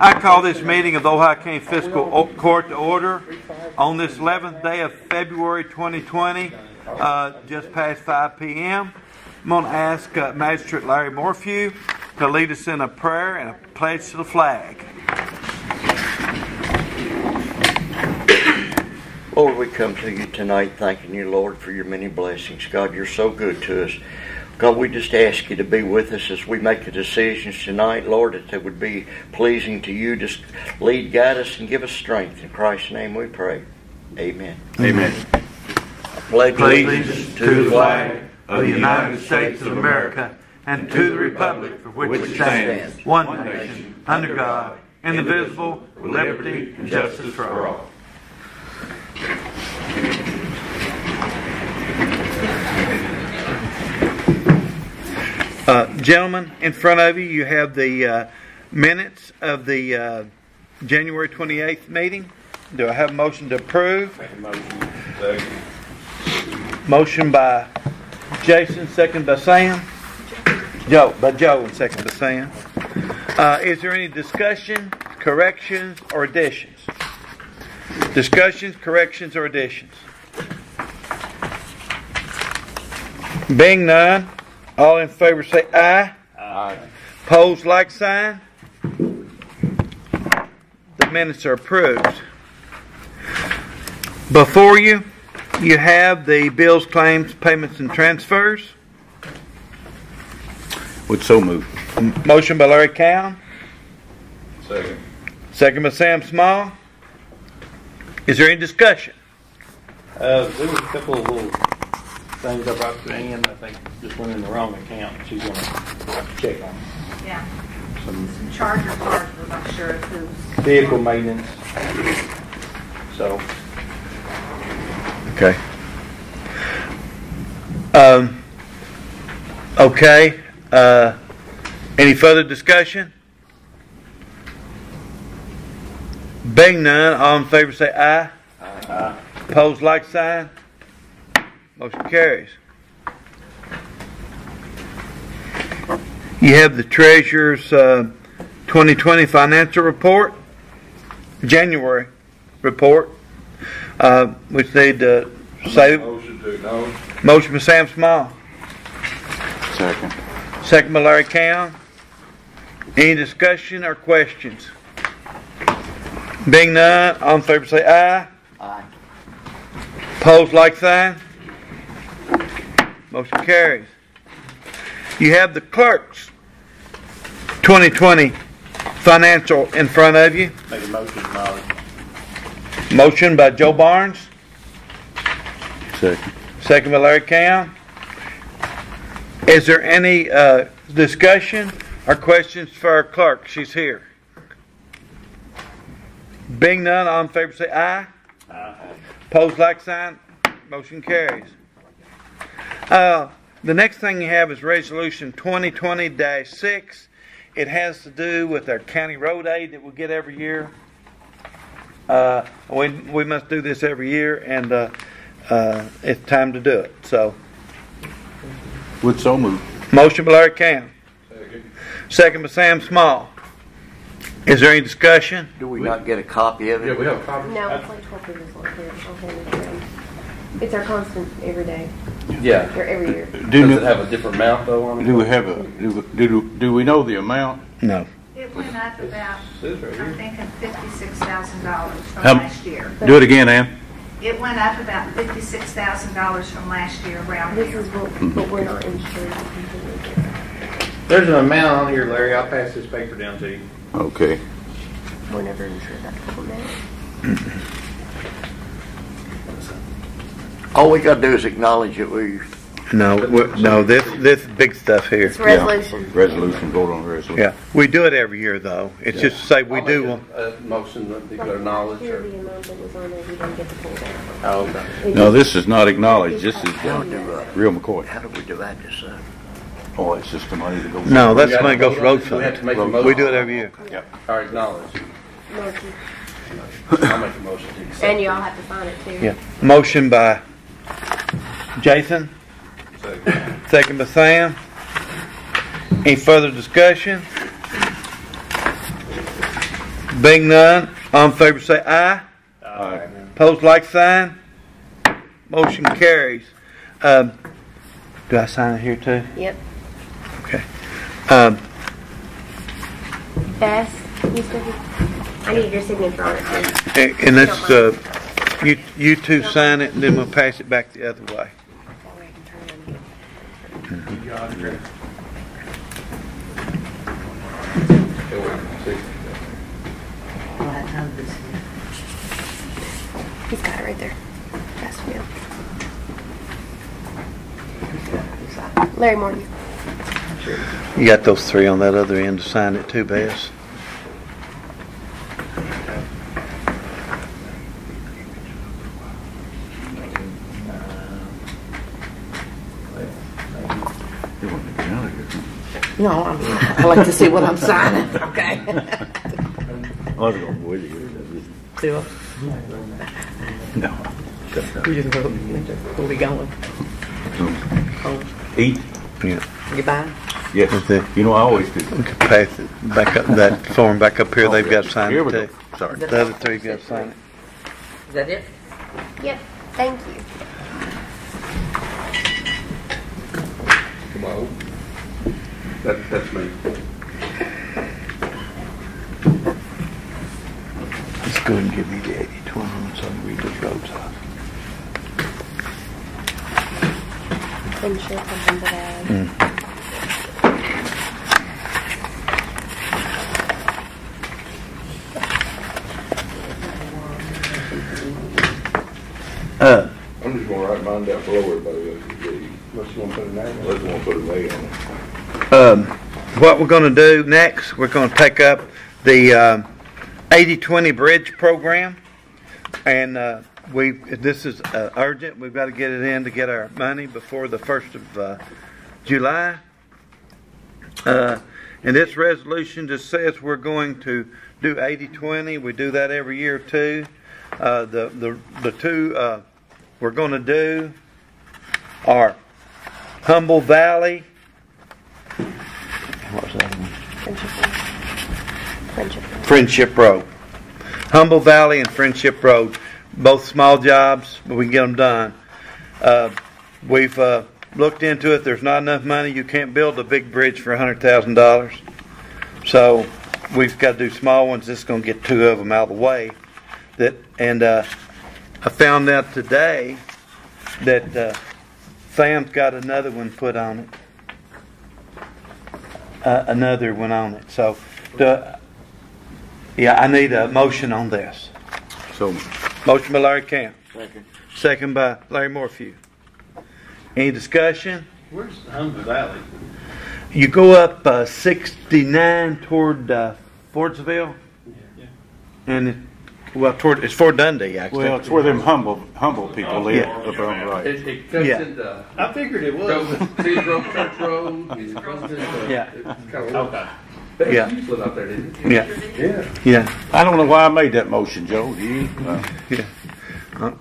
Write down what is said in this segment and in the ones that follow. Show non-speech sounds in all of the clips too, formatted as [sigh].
I call this meeting of the Ohio County Fiscal Court to order on this 11th day of February 2020, uh, just past 5 p.m. I'm going to ask uh, Magistrate Larry Morphew to lead us in a prayer and a pledge to the flag. Lord, we come to you tonight thanking you, Lord, for your many blessings. God, you're so good to us. God, we just ask you to be with us as we make the decisions tonight, Lord, that they would be pleasing to you. Just lead, guide us, and give us strength. In Christ's name we pray. Amen. Amen. Pledge Allegiance to the flag of the United States of America and to the republic for which it stands, one nation, under God, indivisible, with liberty and justice for all. Uh, Gentlemen, in front of you, you have the uh, minutes of the uh, January 28th meeting. Do I have a motion to approve? Motion by Jason, second by Sam. Joe, by Joe, and second by Sam. Uh, is there any discussion, corrections, or additions? Discussions, corrections, or additions? Being none, all in favor say aye. Aye. Pose like sign. The minutes are approved. Before you, you have the bills, claims, payments, and transfers. Would so move. Motion by Larry Cowan, Second. second by Sam Small. Is there any discussion? Uh, there was a couple of little things I brought to Ann, I think just went in the wrong account, she's gonna check on. Yeah, Some some charger cards, but I'm sure who's. vehicle maintenance. So, Okay. Um, okay, uh, any further discussion? Being none, all in favor say aye. Aye. Pose like sign. Motion carries. You have the treasurer's, uh, 2020 financial report, January report, uh, which need to say, Motion to acknowledge. motion by Sam Small, Second. second by Larry Cowan. Any discussion or questions? Being none, all in favor say aye. Aye. Pose like sign. Motion carries. You have the clerk's 2020 financial in front of you. make a motion, Molly. Motion by Joe Barnes, Second. second by Larry Cowan. Is there any uh, discussion or questions for our clerk? She's here. Being none, all in favor say aye. Pose like sign. Motion carries. Uh, the next thing you have is Resolution 2020-6. It has to do with our county road aid that we get every year. Uh, we, we must do this every year, and uh, uh, it's time to do it. So, Would so move. motion by Larry Cam, Second. second by Sam Small. Is there any discussion? Do we not get a copy of it? Yeah, we have a copy. No, it's like twelve pages long here. I'll hand it to him. It's our constant every day, Yeah. or every year. Does Do, it have a different amount though on it? do we have a, do, do, do we know the amount? No. It went up about, Says right I'm thinking fifty-six thousand dollars from How- last year. Do it again, Ann. It went up about fifty-six thousand dollars from last year around This here. is what, but mm-hmm. we're not insured to continue to There's an amount on here, Larry, I'll pass this paper down to you. Okay. We're never insured that full amount. [clears throat] All we gotta do is acknowledge that we, No, we- no, this, this big stuff here. It's resolution. Resolution, vote on resolution. Yeah, we do it every year though. It's just to say we I'll do make. A a motion that people acknowledge Here, or. the amount that was on there, we didn't get the full amount. Oh, okay. No, this is not acknowledged. This is uh, real McCoy. how do we do that, just, uh, Oh, it's just the money that goes. No, that's We the money gotta goes road on. We have to make a motion. We do it every year. Or acknowledge. Motion. [coughs] I'll make a motion to accept. And you all have to sign it too. Yeah. Motion by Jason? Second by Sam. Any further discussion? Being none, all in favor say aye. Aye. Pose like sign. Motion carries. Um, do I sign it here too? Yep. Um, Bess, you I need your signature on it and, and that's, uh, you, you two sign it and then we'll pass it back the other way. He's got it right there. It down. Larry Morton. You got those three on that other end to sign it too, Bess. You want to get out of here. No, I'm, I like to see what I'm signing, okay? I was going to with you. Do it. No. We just go, where we going? Home. Eat? Yeah. Goodbye. Yes. That's it. You know, I always do. We could pass it back up, that form back up here. Oh, They've got to sign Here it we go. too. Sorry. The other three got to sign it. Is that it? Yep. Thank you. Come on. That, that's me. Let's go and give me the eighty twenty one so I can read those roads off. Insurance something for that. Uh, I'm just gonna write mine down below everybody else's deed. Unless you want to put a name on Unless you wanna put a name on it. um, what we're going to do next, we're going to take up the um, 80-20 bridge program, and uh, we this is uh, urgent. We've got to get it in to get our money before the first of uh, July. Uh, and this resolution just says we're going to do 80-20. We do that every year too. Uh, the the the two uh, we're going to do are Humble Valley. What was that. Friendship. Friendship Road. Humble Valley and Friendship Road, both small jobs, but we can get them done. Uh, we've uh, looked into it. There's not enough money. You can't build a big bridge for $100,000. So we've got to do small ones. This is going to get two of them out of the way. That and uh, I found out today that uh, Sam's got another one put on it. Uh, another one on it. So, the, yeah, I need a motion on this. So, Motion by Larry Camp, Second. second by Larry Morphew. Any discussion? Where's Humble Valley? You go up uh, 69 toward uh, Fordsville, Yeah. and it, well, toward it's Fort Dundee actually. well, it's where them humble, humble people live Yeah. up on the right. It, it cuts Yeah. into, I figured it goes was. to Grove Church Road, and it goes into. Yeah. It's kind of. Okay. Yeah. You lived out there, didn't you? Yeah, Yeah. yeah, I don't know why I made that motion, Joe. Do you? Uh, [laughs] yeah. Uh,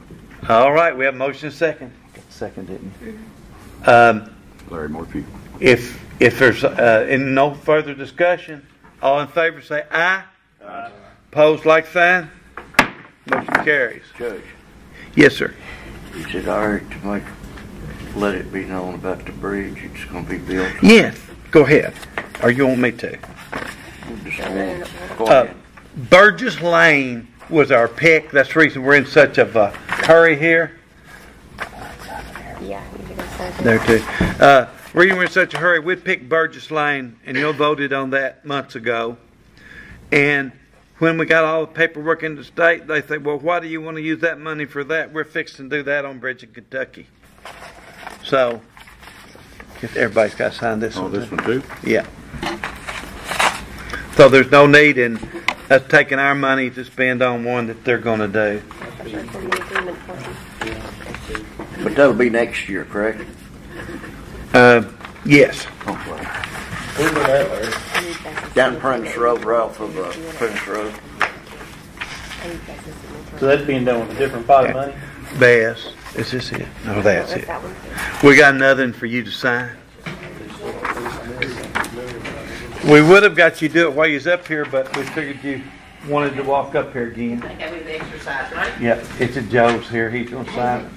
all right, we have motion and second. Second, didn't you? Um, Larry Morphew. if if there's uh, in no further discussion, all in favor say aye. Aye. Pose like sign. Motion carries. Judge, Yes, sir. is it all right to make, let it be known about the bridge it's gonna be built? Yes. Go ahead. Or you want me to? Just want- Go Uh. Burgess Lane was our pick. That's the reason we're in such of a hurry here. Yeah, you can sign it. There too. Uh, reason we're in such a hurry, we picked Burgess Lane, and you voted on that months ago. And when we got all the paperwork in the state, they said, "Well, why do you want to use that money for that? We're fixing to do that on Bridging Kentucky." So, if everybody's got to sign this Oh, one. this too. one too? Yeah. So there's no need in us taking our money to spend on one that they're going to do. From the agreement portion. But that'll be next year, correct? Uh, yes. Down signature. Prentice Road, Ralph of, uh, Prentice Road. So that's being done with a different pot of money? Bass. Is this it? No, that's That's it. We got nothing for you to sign. We would have got you to do it while you was up here, but we figured you wanted to walk up here again. I think I do the exercise, right? Yep, it's at Joe's here. He's gonna sign it.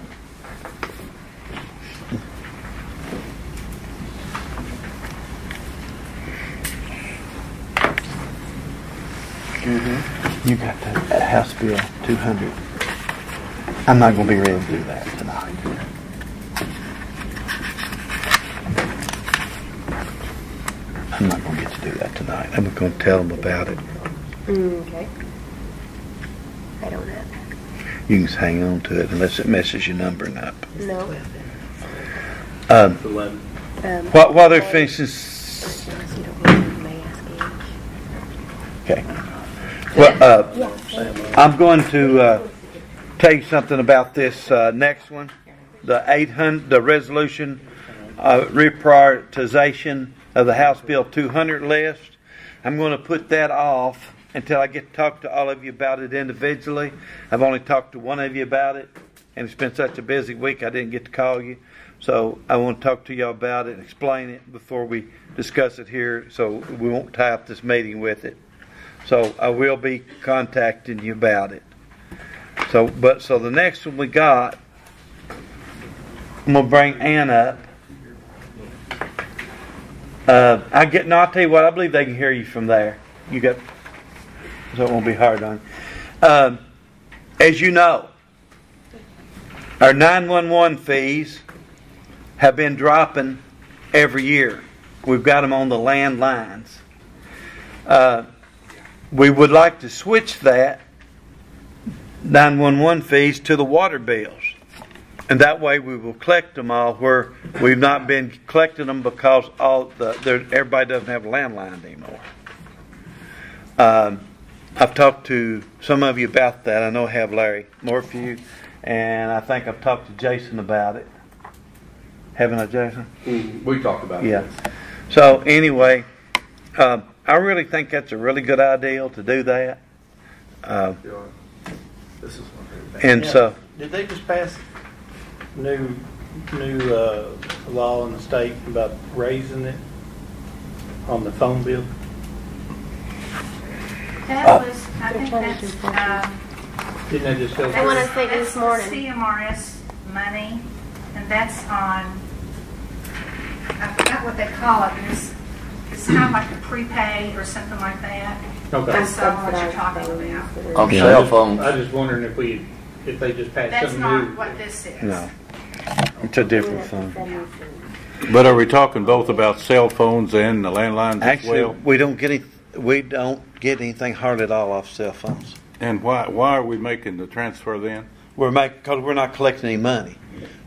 Mm-hmm. You got the House Bill two hundred. I'm not gonna be ready to do that tonight. I'm not gonna get to do that tonight. I'm gonna tell them about it. Mm, okay. I don't have. You can just hang on to it unless it messes your numbering up. No. Um, Eleven. Um, while, while they're finishing, s- you don't want may ask okay. Well, uh, I'm going to uh, tell you something about this uh, next one, the 800, the resolution uh, reprioritization of the House Bill 200 list. I'm going to put that off until I get to talk to all of you about it individually. I've only talked to one of you about it, and it's been such a busy week I didn't get to call you. So I want to talk to you about it and explain it before we discuss it here, so we won't tie up this meeting with it. So I will be contacting you about it. So, but so the next one we got, I'm gonna bring Ann up. Uh, I get. No, I'll tell you what. I believe they can hear you from there. You got, so it won't be hard on. you. Um, as you know, our 911 fees have been dropping every year. We've got them on the landlines. Uh, we would like to switch that 911 fees to the water bills. And that way we will collect them all where we've not been collecting them because all the, everybody doesn't have a landline anymore. Um, I've talked to some of you about that. I know I have Larry Morphew, and I think I've talked to Jason about it. Haven't I, Jason? Mm, We talked about it. Yeah. So anyway, um, I really think that's a really good idea to do that. Uh, This is one. and Yeah. so, Did they just pass new, new, uh, law in the state about raising it on the phone bill? That was, I think that's, um, Didn't they just go? I wanna that's- say this that's morning. CMRS money, and that's on, I forgot what they call it, but it's, it's kind of like a prepaid or something like that. Okay. That's all what you're talking about. On Yeah. cell phones. I was just wondering if we, if they just passed That's something not what this is. no. It's a different thing. But are we talking both about cell phones and the landlines as Actually, well? we don't get any, we don't get anything hardly at all off cell phones. And why, why are we making the transfer then? We're making, because we're not collecting any money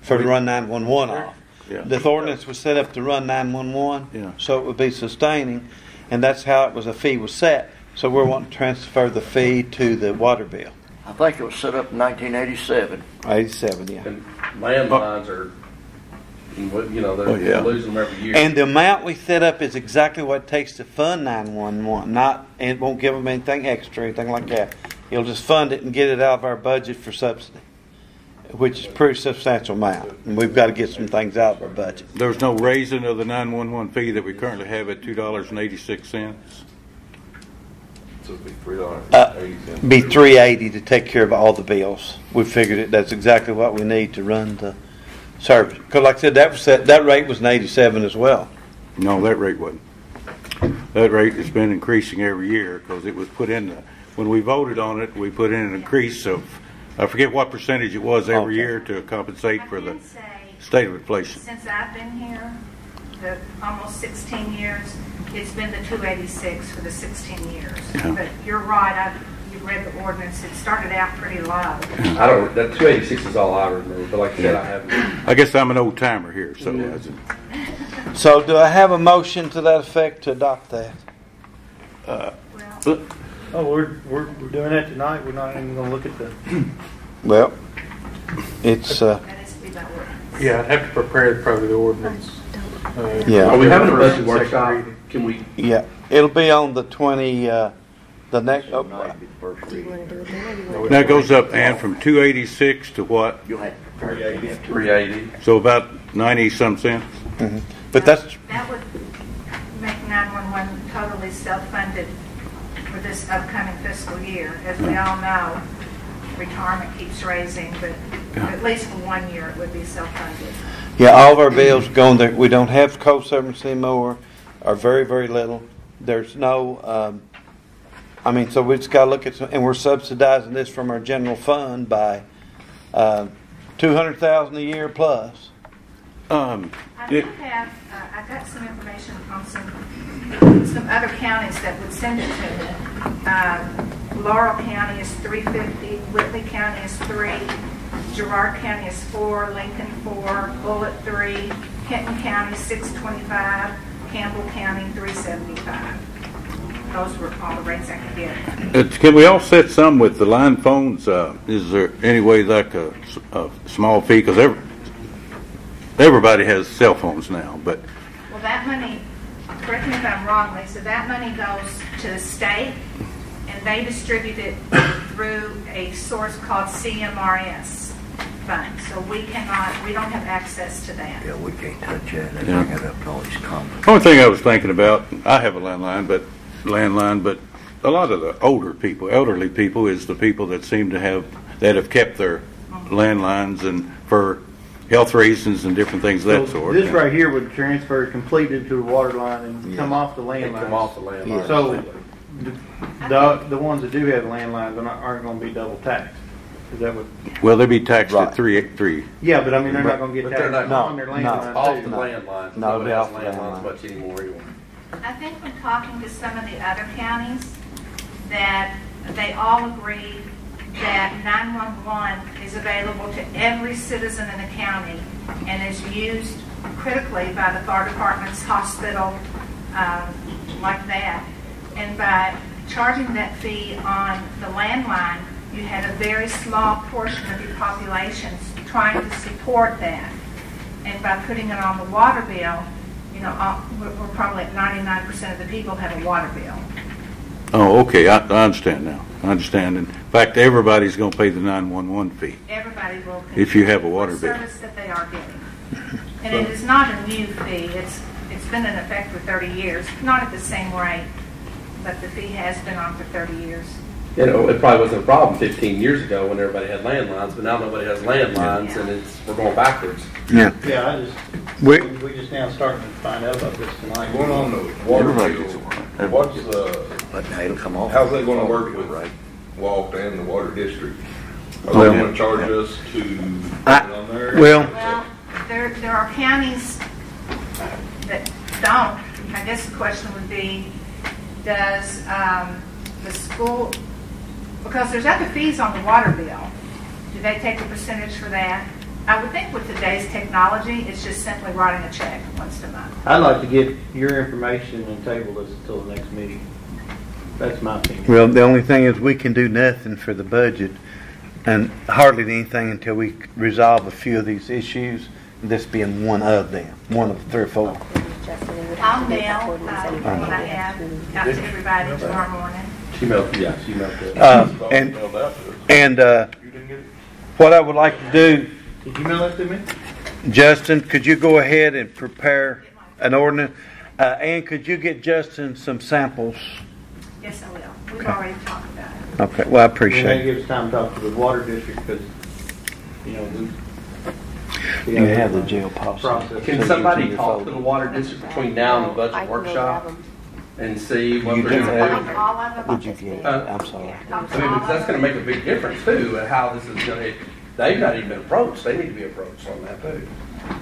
for to run 911 off. Yeah. The ordinance was set up to run 911, Yeah. so it would be sustaining, and that's how it was, a fee was set. So we're wanting to transfer the fee to the water bill. I think it was set up in 1987. 87, yeah. And landlines are, you know, Oh, yeah. they're losing them every year. And the amount we set up is exactly what it takes to fund 911. Not, and it won't give them anything extra, anything like that. It'll just fund it and get it out of our budget for subsidy, which is a pretty substantial amount. And we've got to get some things out of our budget. There's no raising of the 911 fee that we currently have at $2.86? So it'd be three dollars Uh, and eighty cents. Be 380 to take care of all the bills. We figured it. That's exactly what we need to run the service. Because, like I said, that was set, that rate was an 87 as well. No, that rate wasn't. That rate has been increasing every year because it was put in, the- when we voted on it, we put in an increase of, I forget what percentage it was every Okay. year to compensate I for the can say, state of inflation. since I've been here, the almost 16 years, it's been the 286 for the 16 years. Yeah. But you're right, I, you read the ordinance, it started out pretty low. I don't, that two eighty-six is all I remember, but like I said, I haven't. I guess I'm an old timer here, so Yeah. that's- So, do I have a motion to that effect to adopt that? Well, Oh, we're, we're, we're doing that tonight, we're not even gonna look at the. Well, it's, uh, that is to be by ordinance. Yeah, I'd have to prepare probably the ordinance. Yeah. Are we having a budget workshop? Can we, yeah, it'll be on the 20, uh, the next, So oh, tonight would be the first Do you reading. want to do it then or do you want That goes up, Ann, from 286 to what? You'll have, Three eighty. So about ninety some cents. But that's, That would make 911 totally self-funded for this upcoming fiscal year. As we all know, retirement keeps raising, but at least for one year, it would be self-funded. Yeah, all of our bills going there, we don't have coal severance anymore, or very, very little. There's no, um, I mean, so we just gotta look at, some- and we're subsidizing this from our general fund by, uh, two hundred thousand a year plus. Um, I do have, uh, I got some information on some, some other counties that would send it to me. Um, Laurel County is three fifty, Whitley County is three, Garrard County is four, Lincoln four, Bullitt three, Kenton County six twenty-five, Campbell County three seventy-five. Those were all the rates I could get. It's, can we offset some with the line phones? Uh, is there any way like a small fee? Because every, everybody has cell phones now, but Well, that money, correct me if I'm wrong, Lisa, that money goes to the state, and they distribute it through a source called CMRS fund. So we cannot, we don't have access to that. Yeah, we can't touch that. They Yeah. bring it up to all these comments. only thing I was thinking about, I have a landline, but landline, but a lot of the older people, elderly people, is the people that seem to have that have kept their landlines and for health reasons and different things of that So sort. This right here would transfer completely to the water line and come off the They landline. come off the landline. So the, the ones that do have landlines are not, aren't gonna be double taxed. Is that what? Well, they'd be taxed Right. at three three. Yeah, but I mean, they're not gonna get But they're taxed not- on their no, landline Off the too. landlines. No, Nobody they're has off the landlines landline. much anymore anyway. I think when talking to some of the other counties, that they all agree that 911 is available to every citizen in the county and is used critically by the fire departments, hospital, um, like that. And by charging that fee on the landline, you had a very small portion of your population trying to support that. And by putting it on the water bill, you know, uh, we're we're probably at 99% of the people have a water bill. Oh, okay, I, I understand now. I understand. In fact, everybody's going to pay the 911 fee. Everybody will. If you have a water bill. Service that they are getting. [laughs] And it is not a new fee. It's, it's been in effect for 30 years, not at the same rate, but the fee has been on for 30 years. You know, it probably wasn't a problem fifteen years ago when everybody had landlines, but now nobody has landlines and it's, we're going backwards. Yeah. Yeah, I just, We, we we just now starting to find out about this tonight. Going on the water Everybody bill, gets a what's the, But now it'll come off. how's that gonna work with Right. Walk and the water district? Are Well- they gonna charge us to put I- it on there? well, Well, there, there are counties that don't. I guess the question would be, does um, the school, because there's other fees on the water bill, do they take a percentage for that? I would think with today's technology, it's just simply writing a check once a month. I'd like to get your information and table this until the next meeting. That's my opinion. well, the only thing is we can do nothing for the budget and hardly anything until we resolve a few of these issues, this being one of them, one of three or four. I'll mail uh, what I have out to everybody tomorrow morning. She mailed, yeah, she mailed it. Uh, and, Mailed out to us. and, uh, You didn't get it? what I would like to do, Did you mail that to me? Justin, could you go ahead and prepare an ordinance? Uh, and could you get Justin some samples? Yes, I will. We've already talked about it. Okay, well, I And appreciate that it. gives time to talk to the water district because, you know, we. we You have the jail policy. Process. Can somebody talk to the water district between now and the budget workshop and see what You we're did gonna do? All of them. Would you get, Uh, I'm sorry. I mean, because that's gonna make a big difference too, at how this is gonna, they've not even been approached, they need to be approached on that too.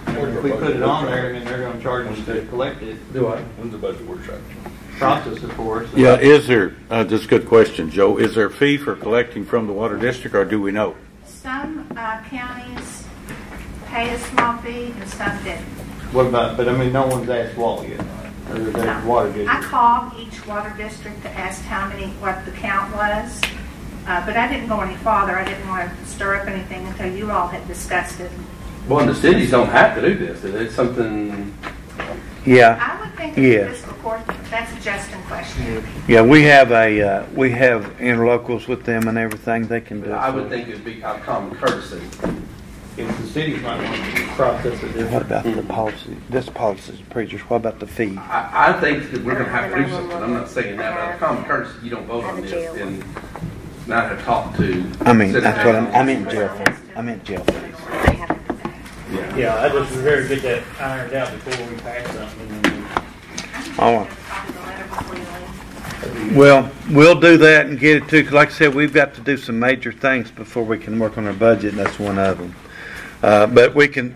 If we put it on there, then they're gonna charge us to collect it, Do I? When's the budget workshop? process it for us. Yeah, is there, uh, just a good question, Joe, is there a fee for collecting from the water district or do we know? Some uh, counties pay a small fee and some didn't. What about, but I mean, no one's asked Wally yet, or the water I district. called each water district to ask how many, what the count was, uh, but I didn't go any farther. I didn't want to stir up anything until you all had discussed it. Well, and the cities don't have to do this, it's something, Yeah, I would think Yeah. that fiscal court, that's a Justin question. yeah, we have a, uh, we have interlocals with them and everything, they can do. I would think it'd be out of common courtesy. If the cities might want to process it What different. about the policy, this policy preachers, what about the fee? I, I think that we're gonna have to do something, I'm not saying that, but out of common courtesy, you don't vote on this, and not have talked to. I mean, that's what I'm, down. I meant jail fees, I meant jail fees. Yeah, I just was very get that ironed out before we pass something. and then- I want- Copy the letter before you leave. Well, we'll do that and get it to, 'cause like I said, we've got to do some major things before we can work on our budget, and that's one of them. Uh, but we can,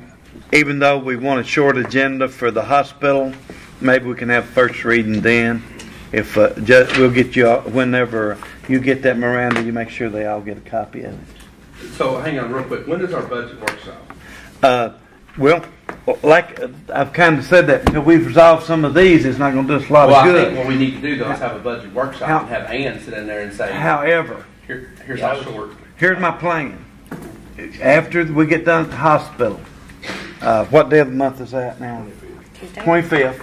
even though we want a short agenda for the hospital, maybe we can have first reading then. If, uh, ju- we'll get you, all- whenever you get that Miranda, you make sure they all get a copy of it. So, hang on real quick, when is our budget workshop? Uh, well, like, uh, I've kind of said that, until we've resolved some of these, it's not gonna do us a lot Well, of I think what we need to do though is have a budget workshop How- and have Ann sit in there and say, However, here, here's how short. Here's my plan. After we get done at the hospital, uh, what day of the month is that now? Twenty-fifth.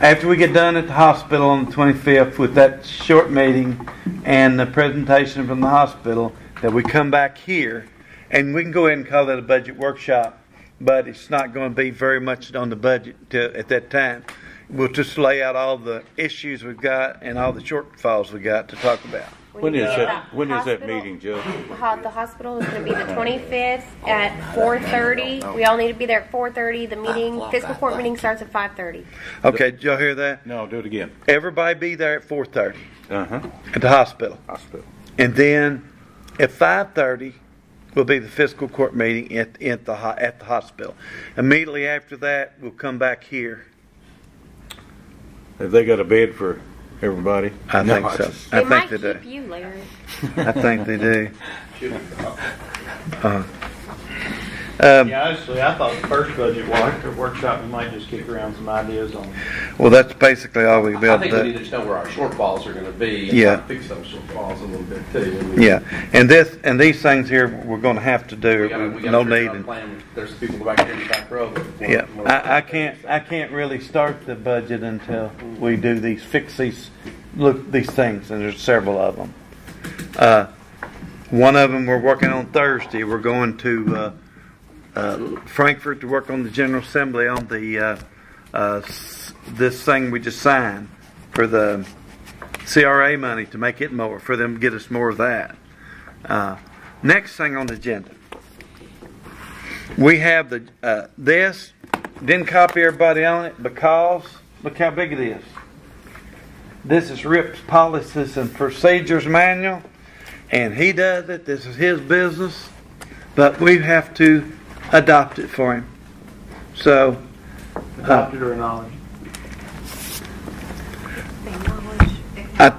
After we get done at the hospital on the twenty-fifth with that short meeting and the presentation from the hospital, that we come back here and we can go ahead and call that a budget workshop, but it's not going to be very much on the budget to, at that time. We'll just lay out all the issues we've got and all the shortfalls we got to talk about. When is Yeah. that, when is that Hospital. meeting, Joe? Ho- The hospital is going to be the 25th at 4:30. We all need to be there at 4:30. The meeting, fiscal court meeting starts at 5:30. Okay, did y'all hear that? No, do it again. Everybody be there at four thirty Uh-huh. at the hospital, Hospital. and then at five thirty will be the fiscal court meeting at at the ho- at the hospital. Immediately after that, we'll come back here. Have they got a bed for everybody? I No, think so. just- I They might think they do. keep you, Larry. I think they do. [laughs] Uh, um, Yeah, honestly, I thought the first budget work- workshop, we might just kick around some ideas on. well, that's basically all we'll be I able think to we do. need to just know where our shortfalls are gonna be. and Yeah. Fix those shortfalls a little bit too. I Yeah, and this and these things here we're going to have to We do. gotta, we gotta No need. out plan. There's people back here in the back row. that Yeah, more- I, I can't, I can't really start the budget until we do these, fix these, look, these things, and there's several of them. Uh, one of them we're working on Thursday, we're going to, uh, Frankfort to work on the General Assembly on the, uh, uh, this thing we just signed for the CRA money to make it more, for them to get us more of that. Uh, next thing on the agenda. We have the uh, this didn't copy everybody on it because look how big it is. This is Rip's policies and procedures manual, and he does it. This is his business, but we have to adopt it for him. So uh, Adopted or acknowledged? I,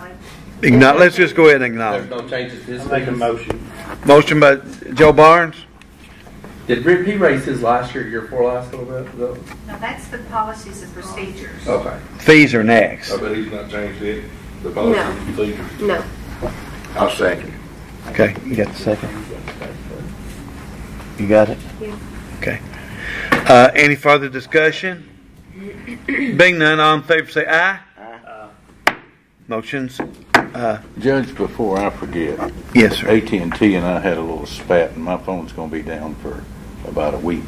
acknow- let's just go ahead and There's acknowledge. no changes to his. I make a motion. Motion by Joe Barnes. Did Rip, he raise his last year, year four last a little bit? though? No, that's the policies and procedures. Okay. Fees are next. Oh, I bet he's not changed it, the policy No. and procedures. No. I'll second. Okay, you got the second. You got it. Yeah. Okay. Uh, any further discussion? [clears throat] Being none, all in favor say aye. Aye. Motions. Uh, Judge, before I forget, yes, sir. AT&T and I had a little spat, and my phone's gonna be down for about a week.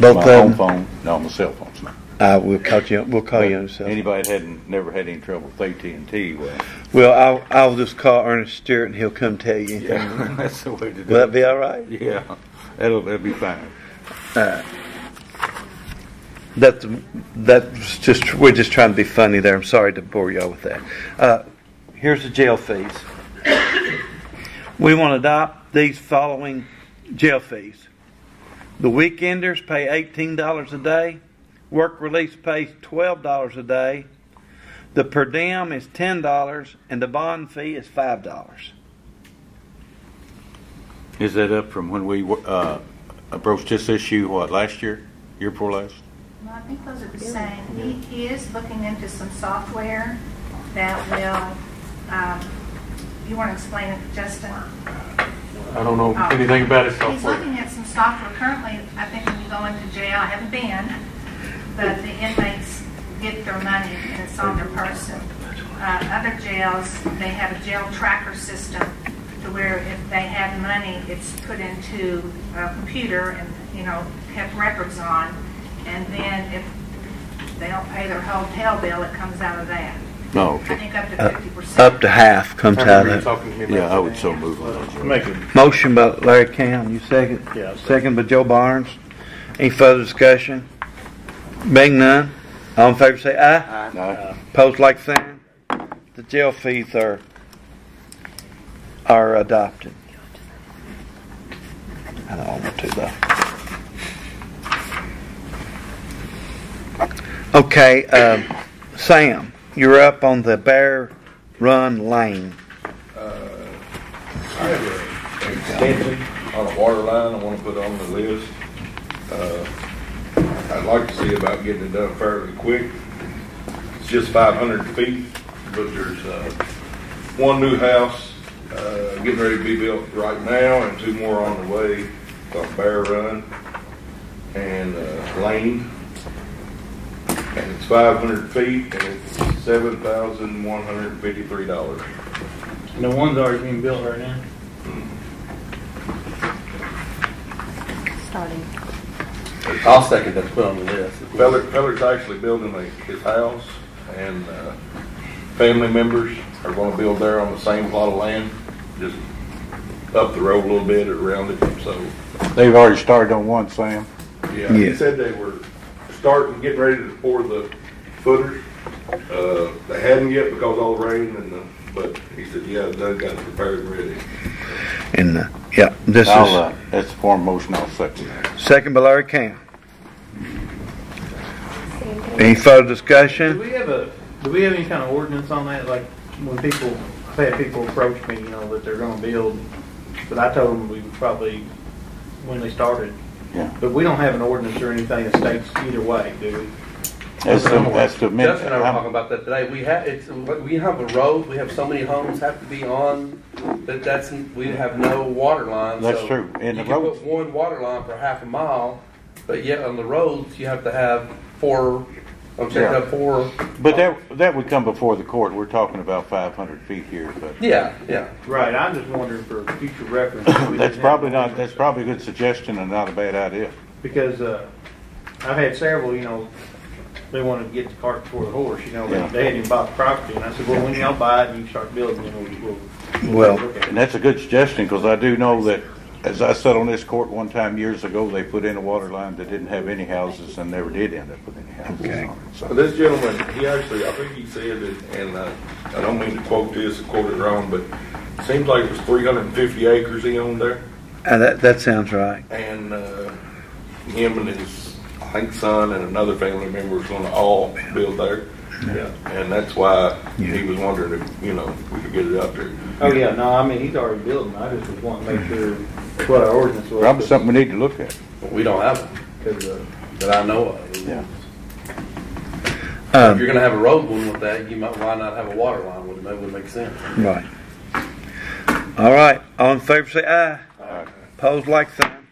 Both My of home them. phone, no, my cell phone's not. Uh, we'll call you. We'll call you on the cell. Anybody that hadn't, never had any trouble with AT&T, well, Well, I'll I'll just call Ernest Stewart and he'll come tell you. yeah, [laughs] that's the way to do Will that be all right? Yeah, that'll, that'll be fine. Uh, That's that's just we're just trying to be funny there. I'm sorry to bore y'all with that. Uh, here's the jail fees. We want to adopt these following jail fees. The weekenders pay eighteen dollars a day. Work release pays twelve dollars a day. The per diem is ten dollars, and the bond fee is five dollars. Is that up from when we, uh, approached this issue, what, last year? Year before last? No, I think those are the same. He, he is looking into some software that will, um, you want to explain it, Justin? I don't know anything about it He's software. looking at some software currently, I think when you go into jail, I haven't been, but the inmates get their money and it's on their person. Uh, other jails, they have a jail tracker system to where if they have money, it's put into a computer and, you know, kept records on. And then if they don't pay their hotel bill, it comes out of that. No, I okay. think up to Uh, fifty percent. Up to half comes out of it. talking to me about Yeah, I would so move on those. Make it, Motion by Larry Cam, you second? Yeah, I'll Second by Joe Barnes. Any further discussion? Being none, all in favor say aye. Aye. Opposed like sign. The jail fees are, are adopted. I don't want to though. Okay, um, Sam, you're up on the Bear Run Lane. I have an extension on a water line I want to put on the list. Uh, I'd like to see about getting it done fairly quick. It's just five hundred feet, but there's, uh, one new house, uh, getting ready to be built right now and two more on the way called Bear Run and, uh, Lane. And it's five hundred feet and it's seven thousand one hundred and fifty-three dollars. the one's already being built right now. Starting. I'll second that to put on the list. Feller, Feller's actually building a, his house, and, uh, family members are gonna build there on the same plot of land, just up the road a little bit around it, so, They've already started on one, Sam. yeah. He Yeah. said they were starting, getting ready to pour the footers. Uh, they hadn't yet because all the rain and the, but he said, yeah, they got it prepared and ready. And, uh, yeah, this I'll, is uh, that's the form motion, I'll second second by Larry Cam. Any further discussion? Do discussion? we have a, do we have any kind of ordinance on that, like, when people, I've had people approach me, you know, that they're gonna build, but I told them we would probably, when they started. Yeah. But we don't have an ordinance or anything that states either way, do we? That's the, that's the minute. Justin and I were talking about that today. We have, it's, we have a road, we have so many homes have to be on, that that's, we have no water lines. That's so true. And You the can roads- put one water line for half a mile, but yet on the roads, you have to have four, I'm saying, Yeah. have four. But that, that would come before the court. We're talking about five hundred feet here, but Yeah, yeah. Right, I'm just wondering for future reference. [coughs] we that's didn't probably have- not, that's probably a good suggestion and not a bad idea. Because, uh, I've had several, you know, they wanted to get the cart before the horse, you know, they, Yeah. they hadn't even bought the property, and I said, well, when y'all buy it and you start building, then we'll, we'll. Well- look at it. And that's a good suggestion, because I do know that, as I sat on this court one time years ago, they put in a water line that didn't have any houses and never did end up with any houses Okay. on it. So So, this gentleman, he actually, I think he said that, and uh, I don't mean to quote this, or quote it wrong, but it seems like it was 350 acres he owned there. Uh, that, that sounds right. And uh, him and his, I think, son and another family member was going to all build there. Yeah. And that's why he was wondering if, you know, we could get it up there. Oh, yeah, no, I mean, he's already building, I just was wanting to make sure what our ordinance was. probably something we need to look at. But we don't have them, Cause, uh, that I know of. Yeah. If Um, you're gonna have a road one with that, you might, why not have a water line with it? That would make sense. right. All right, all in favor say aye. Aye. Opposed like sign.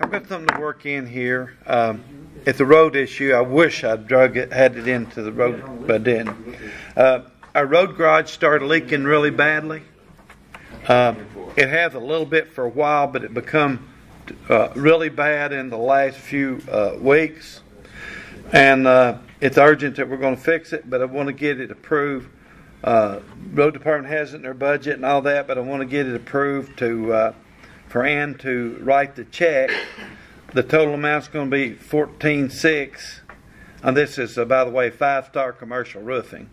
I've got something to work in here. Um, it's a road issue. I wish I'd drug it, had it into the road, but I didn't. Uh, our road garage started leaking really badly. Uh, it has a little bit for a while, but it become uh, really bad in the last few uh, weeks. And uh, it's urgent that we're going to fix it, but I want to get it approved. Uh, road department has it in their budget and all that, but I want to get it approved to uh, for Ann to write the check. The total amount's going to be fourteen six. And this is, by the way, five star commercial roofing.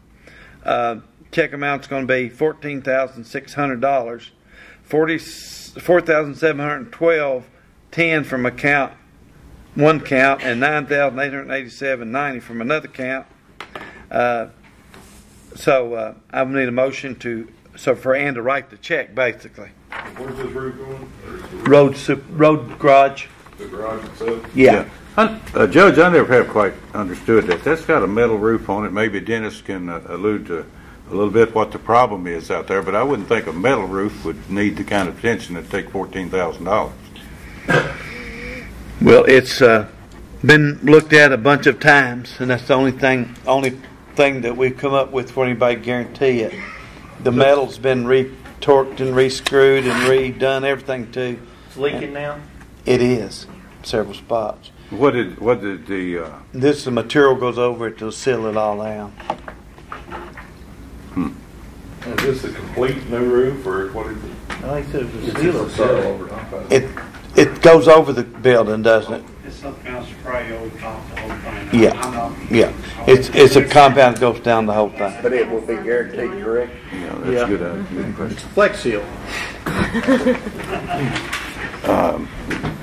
Check amount's going to be fourteen thousand six hundred dollars. Forty four thousand seven hundred twelve ten from account one count and nine thousand eight hundred eighty-seven ninety from another count. Uh, so uh, I would need a motion to so for Ann to write the check, basically. Where's this roof going? Or is the roof- Road sup- road garage. The garage itself? Yeah. I- Uh, Judge, I never have quite understood that. That's got a metal roof on it. Maybe Dennis can uh, allude to a little bit what the problem is out there, but I wouldn't think a metal roof would need the kind of attention that'd take fourteen thousand dollars. Well, it's uh, been looked at a bunch of times, and that's the only thing only thing that we've come up with for anybody to guarantee it. The metal's been retorqued and rescrewed and redone everything to. it's leaking now? It is. several spots. What did, what did the, uh, This, the material goes over it to seal it all down. Is this a complete new roof or what is it? I think it was It's a just seal a seal over top of it. It, it goes over the building, doesn't it? It's some kind of spray over top the whole thing. Yeah. I'm not- Yeah. It's, it's a compound that goes down the whole thing. But it will be guaranteed, correct? yeah, that's Yeah. a good, uh, good question. Flex seal. [laughs]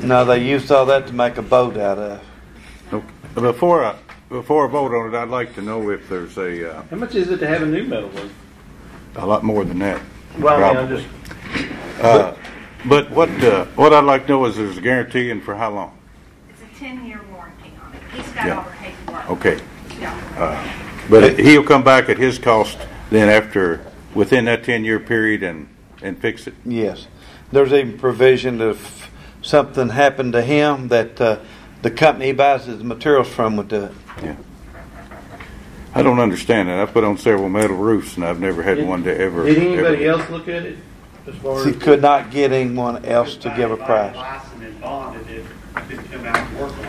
No, they used all that to make a boat out of. Before I, before I vote on it, I'd like to know if there's a, uh, How much is it to have a new metal one? a lot more than that. Well, I mean, I'm Probably. just, Uh, But what, uh, what I'd like to know is there's a guarantee and for how long? It's a 10-year warranty on it. He's got Yeah. all the paperwork. Okay. Yeah. But he'll come back at his cost then after, within that ten-year period and, and fix it? Yes. There's even provision if something happened to him that uh, the company he buys his materials from would do it. I don't understand that. I put on several metal roofs and I've never had Did- one to ever. did anybody ever- else look at it? As far He as, could not get anyone else to give a price. Licensed and bonded, it didn't come out and work on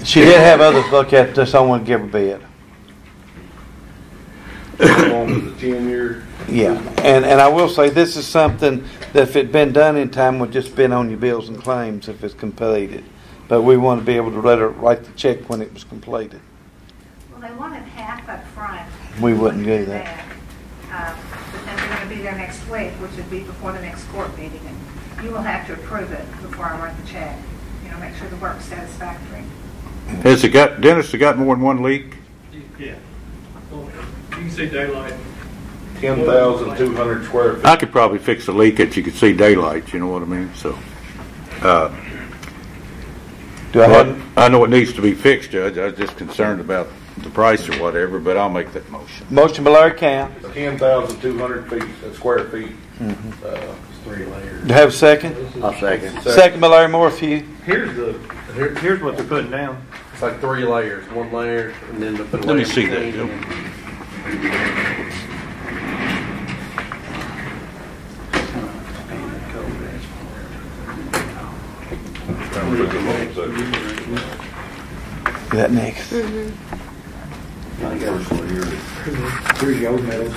it. She did have others look at this, someone give a bid. Along with the ten year, Yeah, and, and I will say, this is something that if it'd been done in time, would just been on your bills and claims if it's completed. But we want to be able to let her write the check when it was completed. Well, they wanted half up front. We wouldn't do that. Um, But then they're going to be there next week, which would be before the next court meeting, and you will have to approve it before I write the check. You know, make sure the work's satisfactory. Has it got, Dennis, it got more than one leak? Yeah. You can see daylight. ten thousand two hundred square feet. I could probably fix a leak that you could see daylight, you know what I mean? So, uh, Do I well, have, I know it needs to be fixed, Judge. I was just concerned about the price or whatever, but I'll make that motion. motion by Larry Count. Ten thousand two hundred feet, uh, square feet. Uh, three layers. Do I have a second? I'll second. Second by Larry Morphew. Here's the, here, here's what they're putting down. It's like three layers, one layer, and then the Let me see that, between, Joe. and then- trying to put them on, so. That next. Here's your old metals.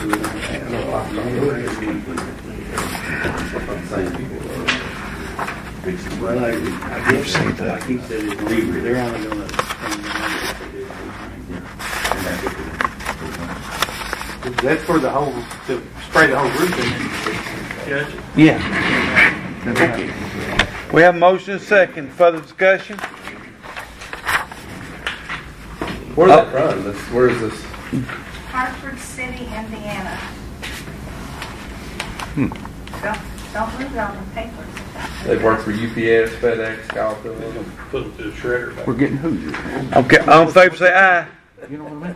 Well, I, I guess, like he said, it's legal. they're only gonna. That's for the whole, to spray the whole roof in. Judge? Yeah. Okay. We have a motion and a second. Further discussion? Where's that from? This, where is this? Hartford City, Indiana. Hmm. Don't, don't lose it on the papers. They work for UPS, FedEx, Caterpillar. Put them to the shredder. back. We're getting Hoosiers. Okay, all in favor say aye. You know what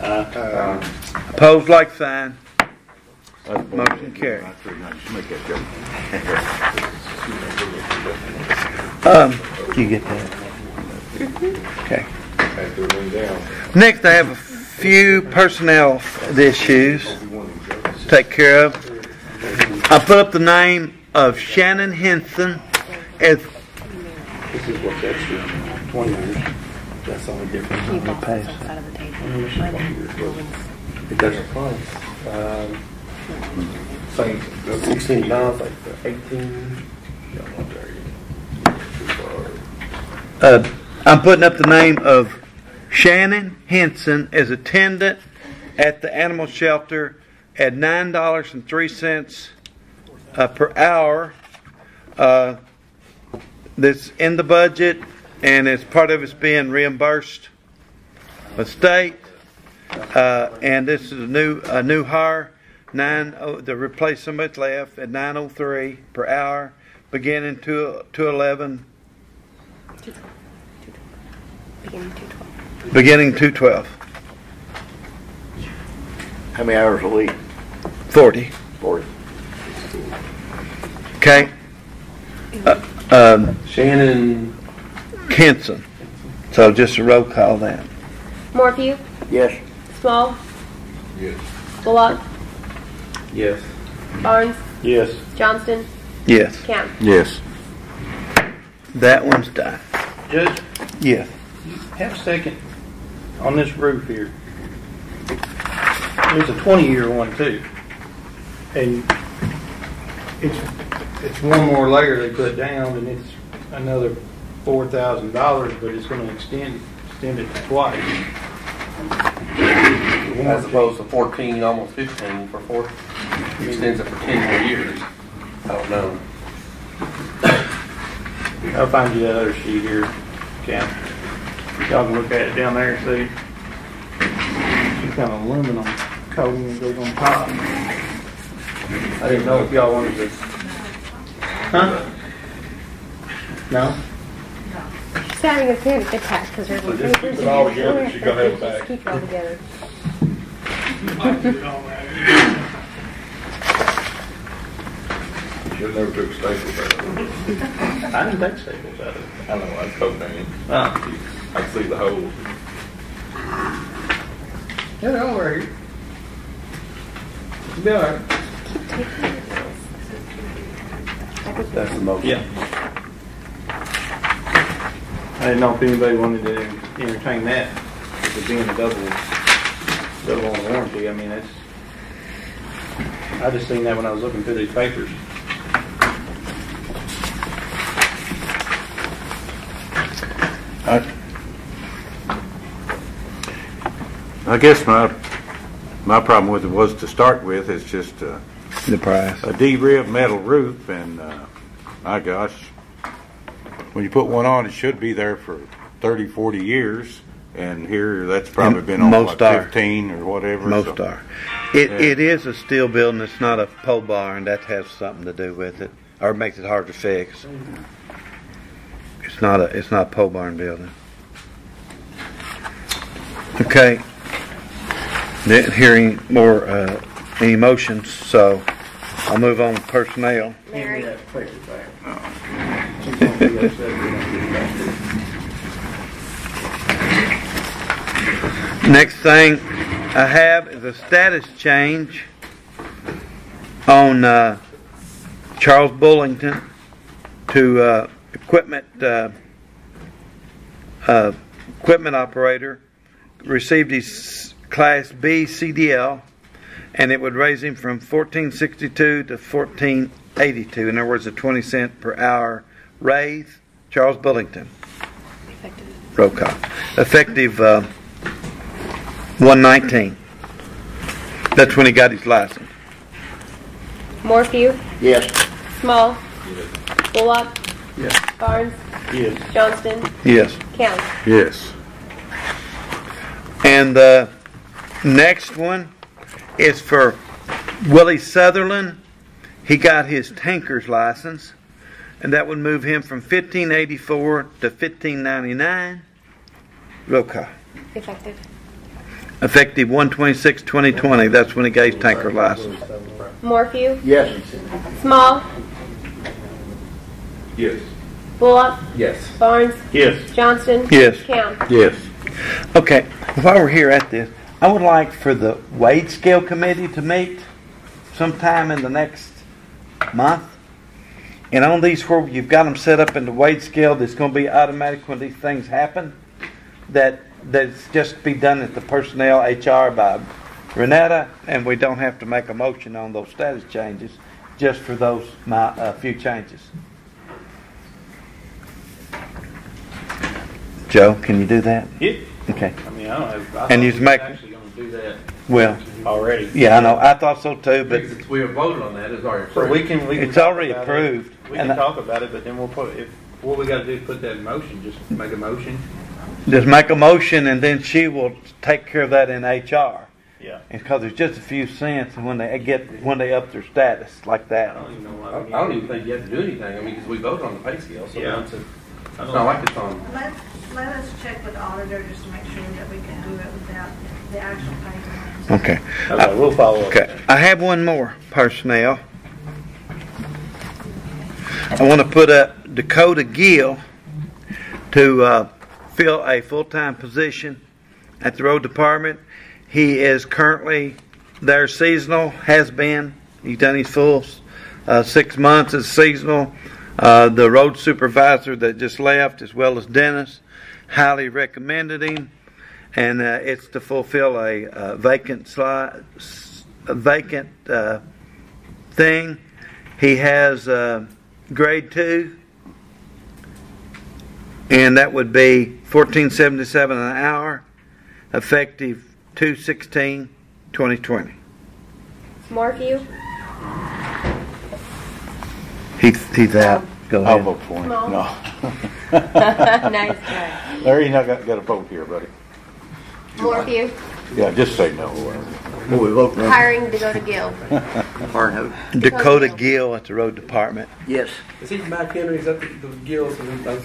I mean? Opposed, like sign. Motion carried. [laughs] That's very nice. Make that joke. Um, you get that? Okay. After it went down. Next, I have a few personnel issues to take care of. I put up the name of Shannon Henson as This is what that's for, twenty years. That's the only difference. Can you pass this outside of the table? Right there. It doesn't price. Um, same, sixteen miles, like eighteen. Uh, I'm putting up the name of Shannon Henson as attendant at the animal shelter at nine dollars and three cents uh, per hour. Uh, that's in the budget, and as part of it's being reimbursed the state. Uh, and this is a new a new hire, nine oh, to replace somebody that's left at nine oh three per hour, beginning to to eleven, Beginning two twelve. beginning two twelve. How many hours a week? Forty. Forty. Okay. Uh, um, Shannon, Henson. So just a roll call then. Morphew, Yes. Small, Yes. Bullock, yes. Barnes, Yes. Johnston, Yes. Count. Yes. That one's done. Judge, Yes. Have a second on this roof here. There's a twenty-year one too. And it's, it's one more layer they put down and it's another four thousand dollars, but it's gonna extend, extend it twice. As opposed to fourteen, almost fifteen for four, extends it for ten more years. I don't know. I'll find you that other sheet here, Cam. Y'all can look at it down there and see. Some kind of aluminum coating that goes on top. I didn't know if y'all wanted to. Huh? No? She's having a fit attack because there's So a just keep it all together, she gonna have it back. Just keep it all together. Should never took staples out of it. I didn't take staples out of it. I know, I told Dan. Oh. I can see the hole. Yeah, they're all right here. Be all right. That's the motion. Yeah. I didn't know if anybody wanted to entertain that, with it being a double, double on warranty, I mean, that's, I just seen that when I was looking through these papers. I guess my, my problem with it was to start with, it's just uh, The price. a D-rib metal roof and, uh, my gosh, when you put one on, it should be there for 30, 40 years. And here, that's probably And been on most like are. 15 or whatever. Most so- are. It, Yeah. it is a steel building. It's not a pole barn. That has something to do with it, or it makes it hard to fix. It's not a. It's not a pole barn building. Okay. Didn't hear any more uh, any motions, so I'll move on to personnel. Mary, Give me that paper back. She's gonna be upset if we don't get it back. Next thing I have is a status change on uh, Charles Bullington to uh, equipment uh, uh, equipment operator. Received his Class B CDL, and it would raise him from 1462 to 1482. In other words, a 20 cent per hour raise. Charles Bullington. effective. Roll call. Effective uh, 119. That's when he got his license. Morphew, Yes. Small, Yes. Bullock, Yes. Barnes, Yes. Johnston, Yes. Count. Yes. And the next one is for Willie Sutherland. He got his tanker's license, and that would move him from 1584 to 1599. Roll call. Effective. Effective 126 2020. That's when he got his tanker license. Morphew, Yes. Small, Yes. Bullock, Yes. Barnes, Yes. Johnston. Yes. Count. Yes. Okay, while we're here at this, I would like for the wage scale committee to meet sometime in the next month. And on these where you've got them set up in the wage scale, that's going to be automatic when these things happen. That that's just be done at the personnel HR by Renetta, and we don't have to make a motion on those status changes, just for those my uh, few changes. Joe, can you do that? Yeah. Okay. I mean, I don't have. I And thought he's he was making- Actually do that Well, already. yeah, I know. I thought so too, but Because we have voted on that, it's already So approved. we can, we can. It's talk already about it. approved, We and can I- talk about it, but then we'll put, if, what we gotta do is put that in motion, just make a motion. just make a motion and then she will take care of that in HR. Yeah. Because there's just a few cents and when they get, when they up their status like I that. don't even know I why. we I don't even think you have to do anything, I mean, because we voted on the pay scale, so Yeah. it's, a- I it's don't- not like it's on. Let, let us check with the auditor just to make sure that we can do it without the actual payment. Okay. Okay, we'll follow up. Okay. I have one more personnel. I want to put up Dakota Gill to uh, fill a full-time position at the road department. He is currently there seasonal, has been. He's done his full uh, six months as seasonal. Uh, the road supervisor that just left, as well as Dennis, highly recommended him, and uh, it's to fulfill a, uh vacant slot, a vacant uh, thing. He has uh, grade two, and that would be fourteen seventy seven an hour, effective 2-16-2020. Morphew, He's he's out. Go ahead. I'll vote for him. No. [laughs] nice guy. [laughs] Larry, you not got, got a vote here, buddy. Morphew, Yeah, just say no. Well, we vote no. hiring to go to Gill. [laughs] Barnhope. Dakota Gill at the road department. Yes. Is he McHenry? Is that the, the Gills? And that's,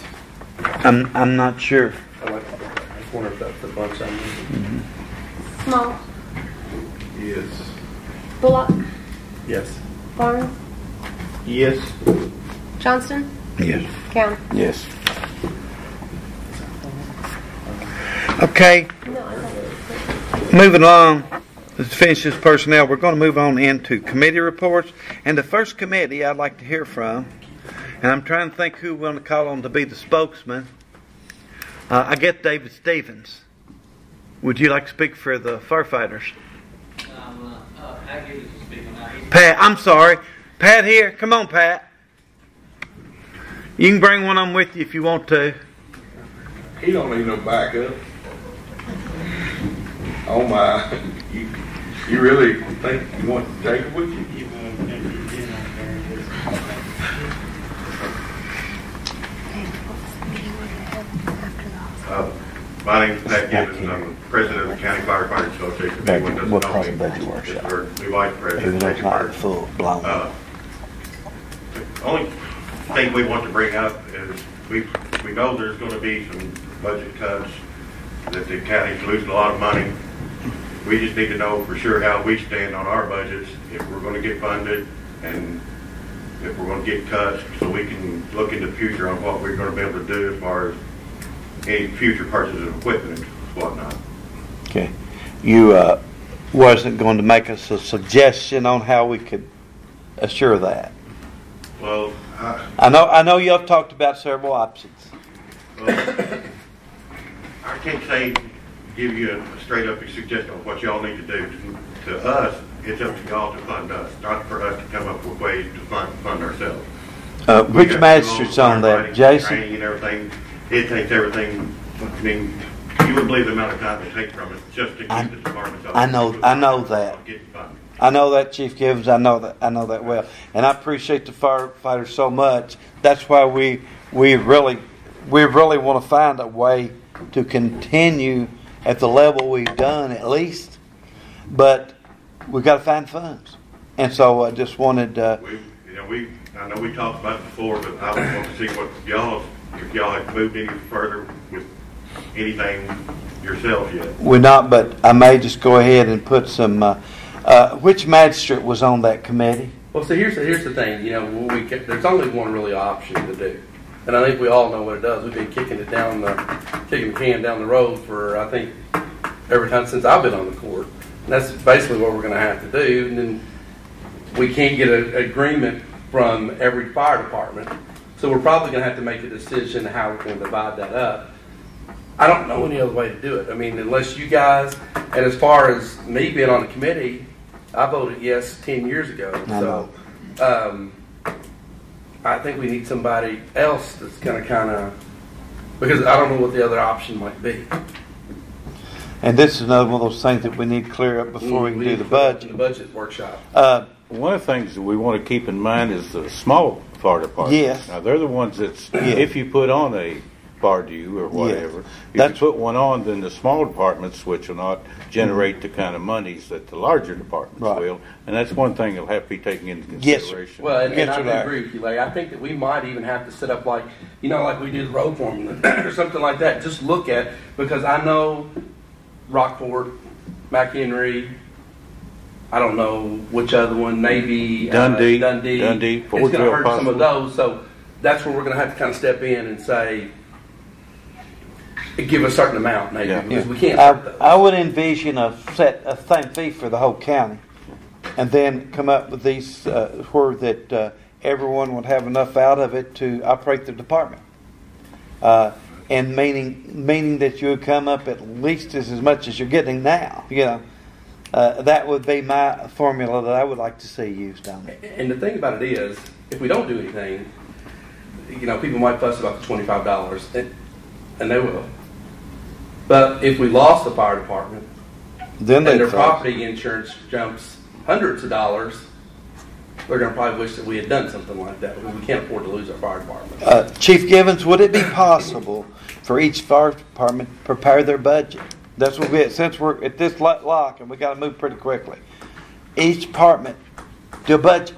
I'm I'm not sure. I like. I just wonder if that's the bunch I'm missing. Mm-hmm. Small, Yes. Bullock, Yes. Barnes, Yes. Johnston, Yes. Count. Yes. Okay, No, I thought moving along. Let's finish this personnel. We're going to move on into committee reports. And the first committee I'd like to hear from, and I'm trying to think who we're going to call on to be the spokesman. Uh, I get David Stevens. Would you like to speak for the firefighters? Um, uh, uh, I give it to speak on that. Pat, I'm sorry. Pat here. Come on, Pat. You can bring one of them with you if you want to. He don't need no backup. Oh my, you, you really think you want Jacob with you? You want to get in on there and just- Uh, My name's Pat Gibbons, I'm president of the County Firefighters Association. If anyone doesn't We'll know call me, it budget workshop. it's our new vice president. Even though it's Jacob not Burke. full blown. Uh, The only thing we want to bring up is, we, we know there's gonna be some budget cuts, that the county's losing a lot of money. We just need to know for sure how we stand on our budgets, if we're gonna get funded, and if we're gonna get cuts, so we can look in the future on what we're gonna be able to do as far as any future purchases of equipment and whatnot. Okay. You uh, wasn't going to make us a suggestion on how we could assure that. Well, I, I know. I know you have talked about several options. Well, I can't say, give you a straight up suggestion on what y'all need to do. To us, it's up to y'all to fund us, not for us to come up with ways to fund, fund ourselves. Uh, which magistrate's on that, Jason? Training and everything, it takes everything, I mean, you wouldn't believe the amount of time it takes from us just to I- keep the departments open. I know- I know that. I know that, Chief Gibbons. I know that. I know that well, and I appreciate the firefighters so much. That's why we we really we really want to find a way to continue at the level we've done at least. But we've got to find funds, and so I just wanted. Uh, We, you know, we, I know we talked about it before, but I would want to see what y'all, if y'all have moved any further with anything yourself yet. we're not, but I may just go ahead and put some. Uh, uh, which magistrate was on that committee? Well, so here's the, here's the thing. You know, we ca- there's only one really option to do, and I think we all know what it does. We've been kicking it down the kicking the can down the road for I think every time since I've been on the court. And that's basically what we're going to have to do. And then we can't get an agreement from every fire department, so we're probably going to have to make a decision how we're going to divide that up. I don't know any other way to do it. I mean, unless you guys, and as far as me being on the committee, I voted yes 10 years ago. So um, I think we need somebody else that's going to kind of, because I don't know what the other option might be. And this is another one of those things that we need to clear up before we can do the to put it in budget. The budget workshop. Uh, One of the things that we want to keep in mind is the small fire departments. Yes. Now, they're the ones that's, if you put on a bar or whatever, if you That's- put one on, then the small departments, which will not generate the kind of monies that the larger departments Right. will, and that's one thing that'll have to be taken into consideration. Yes, consideration. Well, and, and I sir, do agree with you, Larry. I think that we might even have to set up like, you know, like we did road formula [clears throat] or something like that. Just look at because I know Rockport, McHenry. I don't know which other one. Maybe Dundee, uh, Dundee. Dundee, It's going to Fordville, hurt some of those. So that's where we're going to have to kind of step in and say, give a certain amount, maybe Yeah. because we can't. I. I would envision a set a same fee for the whole county, and then come up with these uh, where that uh, everyone would have enough out of it to operate the department. Uh, and meaning, meaning that you would come up at least as, as much as you're getting now, you know. Uh, that would be my formula that I would like to see used on it. And the thing about it is, if we don't do anything, you know, people might fuss about the twenty-five dollars, and, and they will. But if we lost the fire department, Then and their property insurance jumps hundreds of dollars, they're gonna probably wish that we had done something like that. We can't afford to lose our fire department. Uh, Chief Gibbons, would it be possible for each fire department to prepare their budget? That's what we, since we're at this lock and we gotta move pretty quickly. Each department do a budget.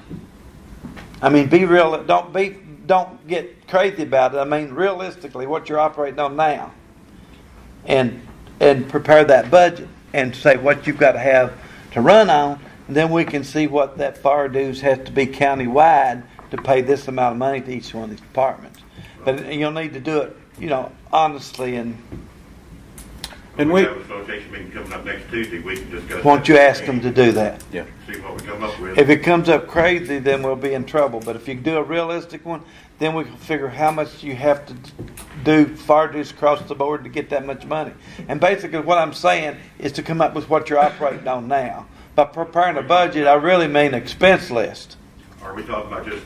I mean, be real, don't be, don't get crazy about it. I mean, realistically, what you're operating on now. And, and prepare that budget and say what you've gotta have to run on. And then we can see what that fire dues has to be countywide to pay this amount of money to each one of these departments. But you'll need to do it, you know, honestly and And we we- have an association meeting coming up next Tuesday, we can discuss. why don't you ask them to do that? Yeah. See what we come up with. If it comes up crazy, then we'll be in trouble. But if you do a realistic one, then we can figure how much you have to do fire dues across the board to get that much money. And basically, what I'm saying is to come up with what you're operating on now. By preparing a budget, I really mean expense list. Are we talking about just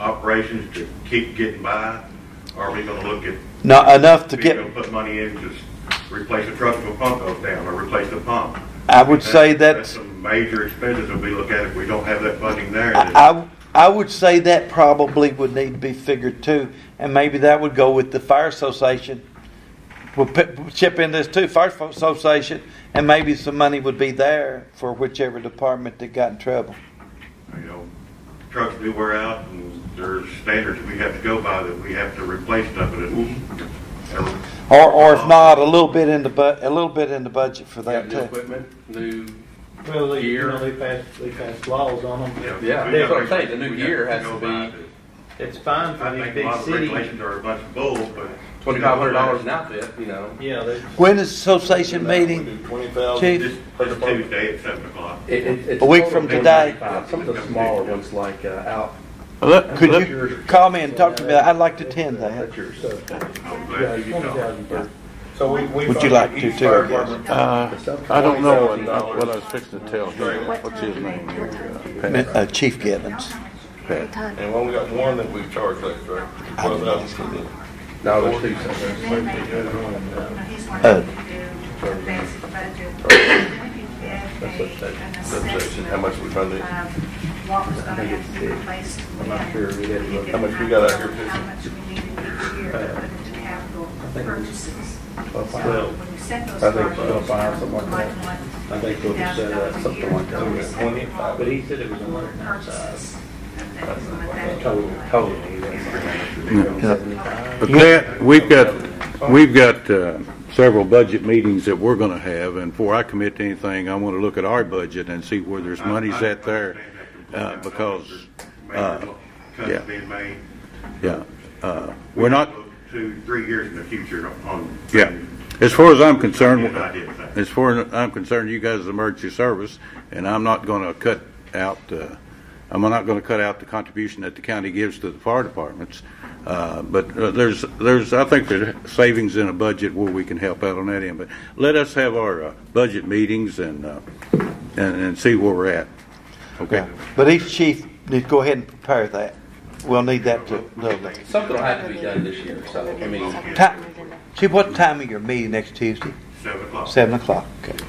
operations to keep getting by? Or are we gonna look at? Not enough to get- gonna Put money in to s- replace a truck if a pump goes down, or replace the pump? I would say That's that's, some major expenses that we look at if we don't have that funding there. I, I, I would say that probably would need to be figured too. And maybe that would go with the fire association. We'll chip in this too, fire association, and maybe some money would be there for whichever department that got in trouble. You know, trucks do wear out, and there's standards we have to go by that we have to replace stuff, and it. Mm-hmm. Or, or if not, a little bit in the bu, a little bit in the budget for that New too. equipment, new, Well, they, you Gear. know, they passed, they passed laws on them. yeah, that's what I'm saying, the new gear has to be It's fine for I these think a big lot of cities. regulations are a bunch of bull, but. twenty-five hundred dollars an outfit, you know. Yeah, they. When is association meeting? Twenty thousand. Chief? This, this Tuesday at seven o'clock. It, it, it's A week from today. 95. Some of the smaller ones like, uh, out. Let- Could let- you call me and talk to me? I'd like to attend that. That's your sub. I'm glad Yeah, you twenty know. thousand per. So we, we. Would you like to too, I guess? Uh, I don't know what, what I was fixing to tell him. What's his name here? Uh, Uh, Chief Gibbons. Pat. And when we got one that we've charged extra, twelve thousand for the. No, there's two subs. He's wanting Uh, to do a. We could That's a- what that, an subsection, how much we funded. Of what was gonna have to be replaced. I'm not sure we had look. How much we got out here, Susan? How much we needed each year to put into capital purchases. Well, So when you set those I think targets, so, five, something like that. I think we'll just set up something like that. $50,000 a year Twenty, but he said it was a hundred and purchases. five. That was what that- Total, total. Yeah. But Pat, we've got, we've got uh, several budget meetings that we're gonna have, and before I commit to anything, I wanna look at our budget and see where there's monies at there. Uh, because, uh, yeah. yeah, uh, we're not, Two, three years in the future on. Yeah. As far as I'm concerned, Yeah, I did that. as far as I'm concerned, you guys are emergency service, and I'm not gonna cut out, uh, I'm not gonna cut out the contribution that the county gives to the fire departments. Uh, but uh, there's, there's, I think there's savings in a budget where we can help out on that end. But let us have our, uh, budget meetings and, uh, and, and see where we're at. Okay? But each chief needs to go ahead and prepare that. We'll need that to, to Something will have to be done this year, so, I mean, Ti- Chief, what time of your meeting next Tuesday? Seven o'clock. Seven o'clock, okay.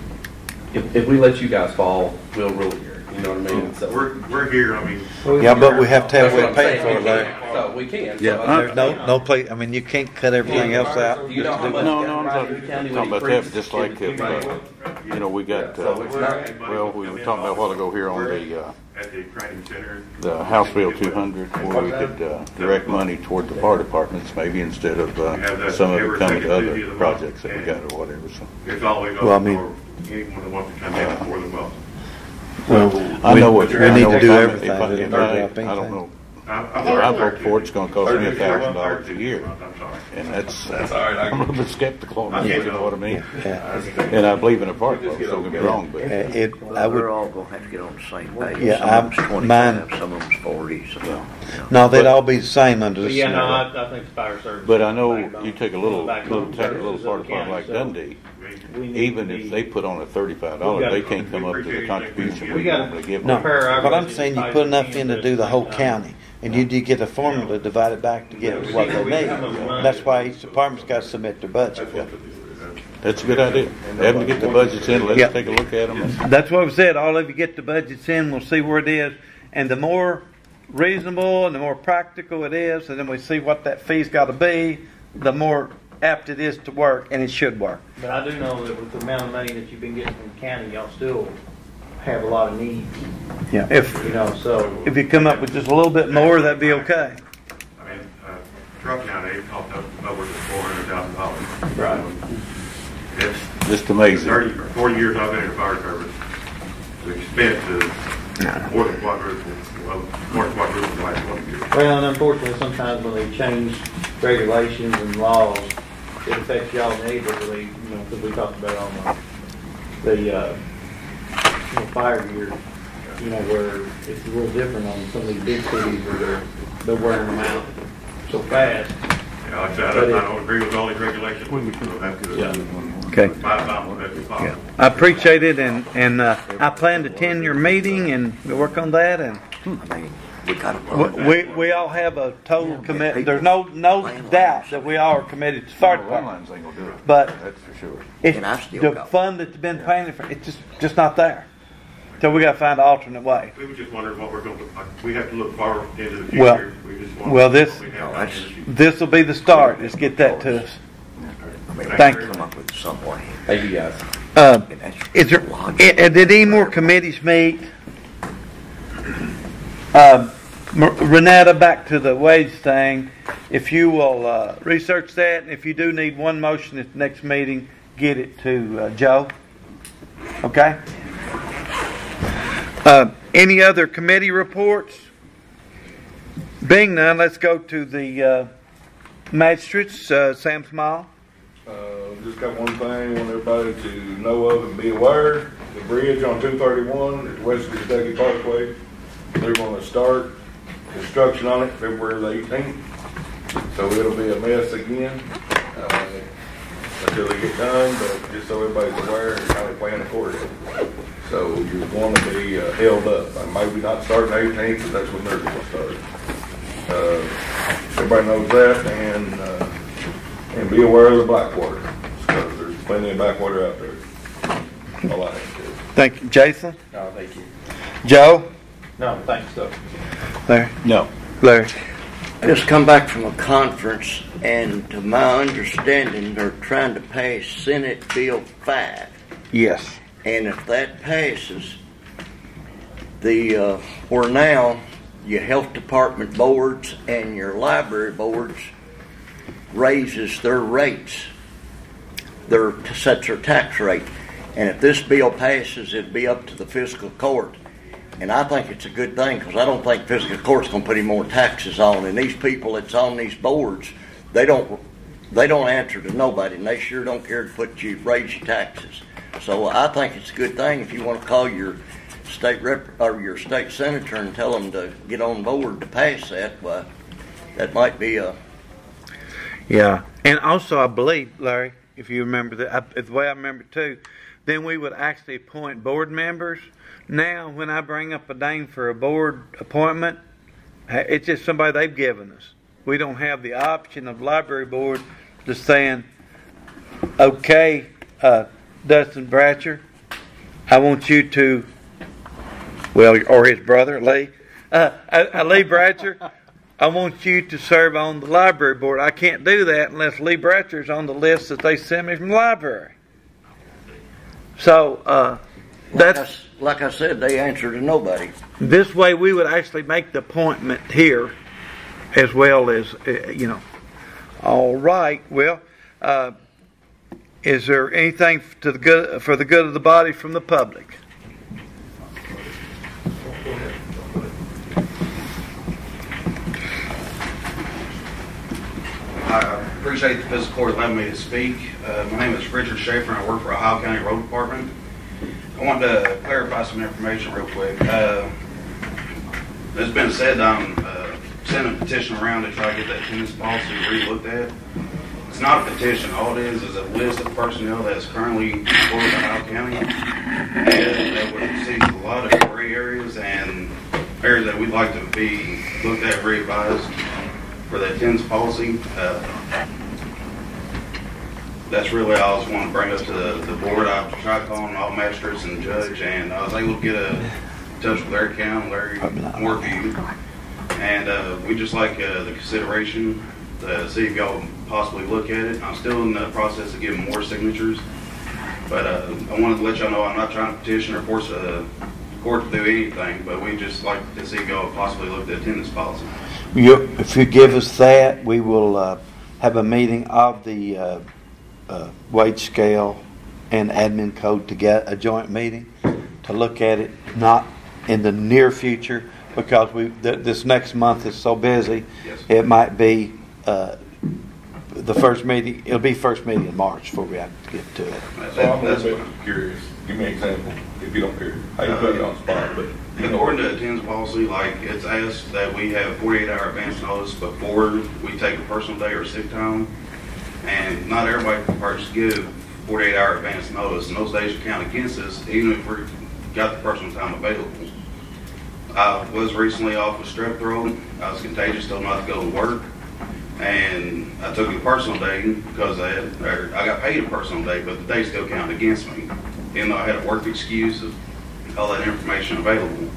if, if we let you guys fall, we'll rule here, you know what I mean? So We're, we're here, I mean. Yeah, but we have to have That's what it I'm paid saying, for, we Larry. can, so we can. so Yeah, I- There's no, no place, I mean, you can't cut everything else out. You know how much? No, no, I'm talking, talking about that, but just like if, uh, you know, we got, So it's uh, not- well, we were talking about a while ago here on the, uh, At the training center. the House Bill 200, where we could uh, direct money toward the fire departments, maybe instead of uh, some of it coming to other projects that we got or whatever, so. It's always Well, I open mean- for anyone that wants to come in, more than welcome. Well, I know what we you're. I need know to what do you're- everything. I- We if didn't I- I don't know I sorry, vote for it's gonna cost me a Thirty-six thousand months, dollars a year. I'm sorry. And that's, That's all right, I I'm a little bit skeptical on that, can't you know what I mean? I And I believe in a park, don't get me wrong, but. Uh, It, I Well, we're would, all gonna have to get on the same page. Yeah, Some I'm- of them's mine- twenty-five, some of them's forty, so. Yeah. no, they'd all be the same under the But yeah, no, scenario. I, I think the fire service. But I know backbone- you take a little, backbone little, take a little part of of farm like so Dundee, even if they put on a thirty-five dollar, they can't come up to the contribution We we gotta- normally give No, them. Compare our but I'm budget saying you put enough in to do the whole at the same time. county, and you do get a formula, divided back to get what they need. That's why each department's got to submit their budget. That's a good idea. Have them to get the budgets in, let's take a look at them. That's what we said, all of you get the budgets in, we'll see where it is, and the more reasonable and the more practical it is, and then we see what that fee's gotta be, the more apt it is to work, and it should work. But I do know that with the amount of money that you've been getting from the county, y'all still have a lot of needs, Yeah. If, you know, so. if you come up with just a little bit more, that'd be okay. I mean, uh, Truck County, it cost us over four hundred thousand dollars. Right. It's Just amazing. thirty, or forty years I've been in the fire service, the expense is more than quadruple, well, more than quadruple in the last twenty years. Well, and unfortunately, sometimes when they change regulations and laws, it affects y'all negatively, you know, because we talked about on the, the, uh, you fire gear, you know, where it's a little different on some of these big cities where they're, they're wearing them out so fast. Yeah, like I said, I don't- I don't agree with all these regulations, we'll have to, Yeah. Okay. buy about what it's possible. I appreciate it, and, and, uh, I plan to attend your meeting and we'll work on that, and I mean, we gotta. we, we, we all have a total commit, there's no, no doubt that we all are committed to fire department. Landlines ain't gonna do it. But That's for sure. It's And I still the got- fund that's been paying for, it's just, just not there. So we gotta find an alternate way. We were just wondering what we're going to, we have to look far into the Well- future. We just want- well, this- we have No, to- that's- This'll be the start, let's get that to us. I mean, Thank Come up with some way. Thank you guys. Uh, is there, logical. eh, eh, did any more committees meet? Um, M- Renetta, back to the wage thing, if you will, uh, research that, and if you do need one motion at the next meeting, get it to, uh, Joe. Okay? Uh, any other committee reports? Being none, let's go to the, uh, magistrates, uh, Sam Smile. Uh, just got one thing, I want everybody to know of and be aware, the bridge on two thirty-one at West Kentucky Parkway, they're gonna start construction on it February the eighteenth. So it'll be a mess again, uh, until they get done, but just so everybody's aware and how they plan accordingly. So you're going to be uh, held up, Uh, maybe not starting eighteenth, but that's when they're gonna start. Uh, everybody knows that, and, uh, and be aware of the blackwater, because there's plenty of backwater out there. All I have to. Thank you. Jason? No, thank you. Joe? No, thanks, though. Larry? No. Larry? I just come back from a conference, and to my understanding, they're trying to pass Senate Bill 5. Yes. And if that passes, the, uh, where now your health department boards and your library boards raises their rates, their, sets their tax rate. And if this bill passes, it'd be up to the fiscal court. And I think it's a good thing, because I don't think fiscal court's gonna put any more taxes on. And these people that's on these boards, they don't, they don't answer to nobody, and they sure don't care to put you, raise your taxes. So I think it's a good thing if you wanna call your state rep, or your state senator and tell them to get on board to pass that, well, that might be a, Yeah. And also, I believe, Larry, if you remember that, I, the way I remember too, then we would actually appoint board members. Now, when I bring up a name for a board appointment, it's just somebody they've given us. We don't have the option of library board just saying, okay, uh, Dustin Bratcher, I want you to, well, or his brother, Lee, uh, uh, uh, Lee Bratcher, I want you to serve on the library board. I can't do that unless Lee Bratcher's on the list that they sent me from the library. So, uh, like I, that's, like I said, they answer to nobody. this way we would actually make the appointment here as well as uh, you know. All right. Well, uh, is there anything to the good for the good of the body from the public? I appreciate the physical court allowing me to speak. Uh, my name is Richard Schaefer, and I work for Ohio County Road Department. I wanted to clarify some information real quick. Uh, it's been said I'm uh, sending a petition around to try to get that attendance policy re-looked at. It's not a petition. All it is is a list of personnel that's currently employed by Ohio County. And that would see a lot of gray areas and areas that we'd like to be looked at, revised for the attendance policy. Uh, That's really all I just want to bring up to the, the board. I've tried calling all magistrates and judge, and I was able to get a touch with Larry County, Larry Morphew. And, uh, we just like, uh, the consideration, to see if y'all possibly look at it. I'm still in the process of getting more signatures. But, uh, I wanted to let y'all know I'm not trying to petition or force a court to do anything, but we just like to see if y'all possibly look at the attendance policy. You, if you give us that, we will uh, have a meeting of the uh, uh, wage scale and admin code to get a joint meeting to look at it, not in the near future, because we, th- this next month is so busy. Yes. It might be uh, the first meeting, it'll be first meeting in March before we have to get to it. That- So I'm a that's little bit curious. Give me an example, if you don't care. I can put you on the spot, but. According to attendance policy, like, it's asked that we have forty-eight hour advance notice before we take a personal day or sick time. And not everybody can first give forty-eight hour advance notice, and those days count against us, even if we got the personal time available. I was recently off with strep throat, I was contagious, told not to go to work. And I took a personal day because I had, or I got paid a personal day, but the day still counted against me. Even though I had a work excuse of all that information available.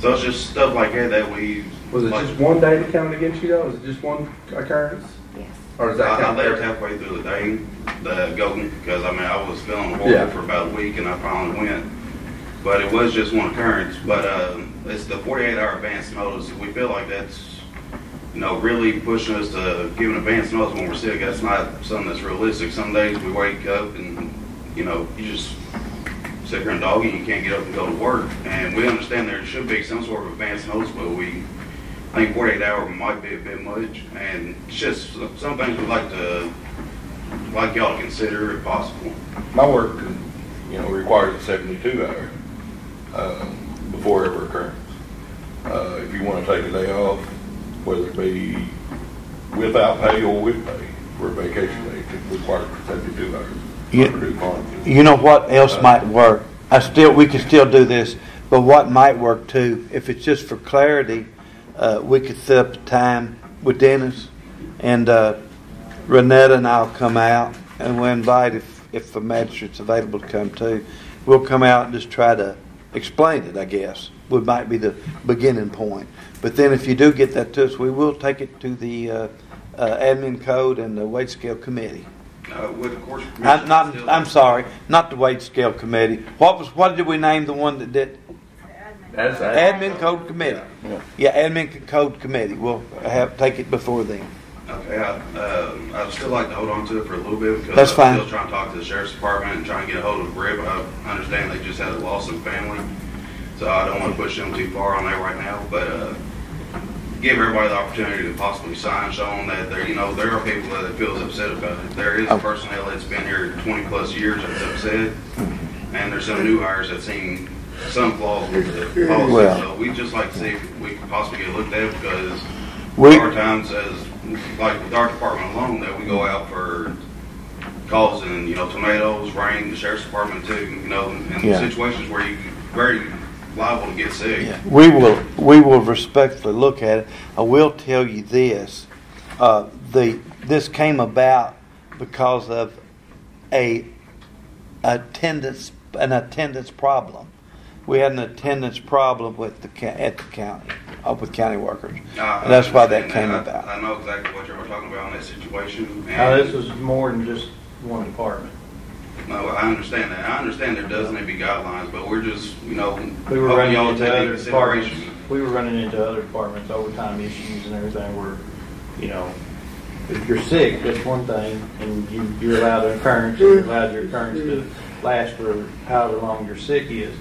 So it's just stuff like that that we. Was it like- just one day that counted against you though? Was it just one occurrence? Yes. Or does that I, I count? left halfway through the day, the go, because I mean, I was feeling Yeah. horrible for about a week and I finally went. But it was just one occurrence, but, uh, it's the forty-eight hour advance notice. We feel like that's, you know, really pushing us to give an advance notice when we're sick. That's not something that's realistic. Some days we wake up and, you know, you just sit here and dog and you can't get up and go to work. And we understand there should be some sort of advance notice, but we, think forty-eight hour might be a bit much. And it's just some things we'd like to, like y'all to consider if possible. My work, you know, requires a seventy-two hour, um, before every occurrence. Uh, if you wanna take a day off, whether it be without pay or with pay, for a vacation day, it requires seventy-two hours. You- under the bond. You know what else might work? I still, we could still do this, but what might work too, if it's just for clarity, uh, we could set up a time with Dennis and, uh, Renetta and I'll come out and we'll invite if, if the magistrate's available to come too. We'll come out and just try to explain it, I guess, would might be the beginning point. But then if you do get that to us, we will take it to the, uh, uh, admin code and the wage scale committee. Uh, with, of course. I'm not, I'm sorry, not the wage scale committee. What was, what did we name the one that did? That's Admin code committee. Yeah, admin code committee. We'll have, take it before then. Okay, I, uh, I'd still like to hold on to it for a little bit because That's I'm fine. still trying to talk to the sheriff's department and trying to get a hold of Rip. I understand they just had a loss in family, so I don't want to push them too far on that right now, but, uh, give everybody the opportunity to possibly sign, showing that there, you know, there are people that feels upset about it. There is Oh. personnel that's been here twenty plus years that's upset, and there's some new hires that seen some flaws with the policy. Well- So we just like to see if we could possibly get looked at because We- there are times as, like with our department alone, that we go out for calls and, you know, tornadoes, rain, the sheriff's department too, you know, in Yeah. situations where you very liable to get sick. We will, we will respectfully look at it. I will tell you this, uh, the, this came about because of a attendance, an attendance problem. We had an attendance problem with the, at the county, uh, with county workers. I- And that's why that came that. about. I I know exactly what you were talking about in that situation. Now, this was more than just one department. No, I understand that. I understand there does need to be guidelines, but we're just, you know, We were running y'all into other departments, consideration. we were running into other departments, overtime issues and everything where, you know, if you're sick, that's one thing, and you, you're allowed an occurrence, you're allowed your occurrence to last for however long your sick is.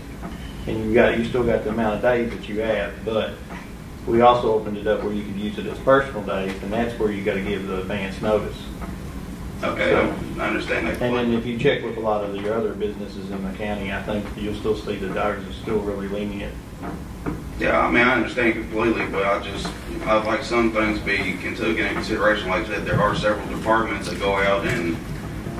And you got, you still got the amount of days that you have, but we also opened it up where you could use it as personal days, and that's where you gotta give the advance notice. Okay, I understand that. And then if you check with a lot of your other businesses in the county, I think you'll still see the ours are still really lenient. Yeah, I mean, I understand completely, but I just, I'd like some things be taken into consideration. Like I said, there are several departments that go out in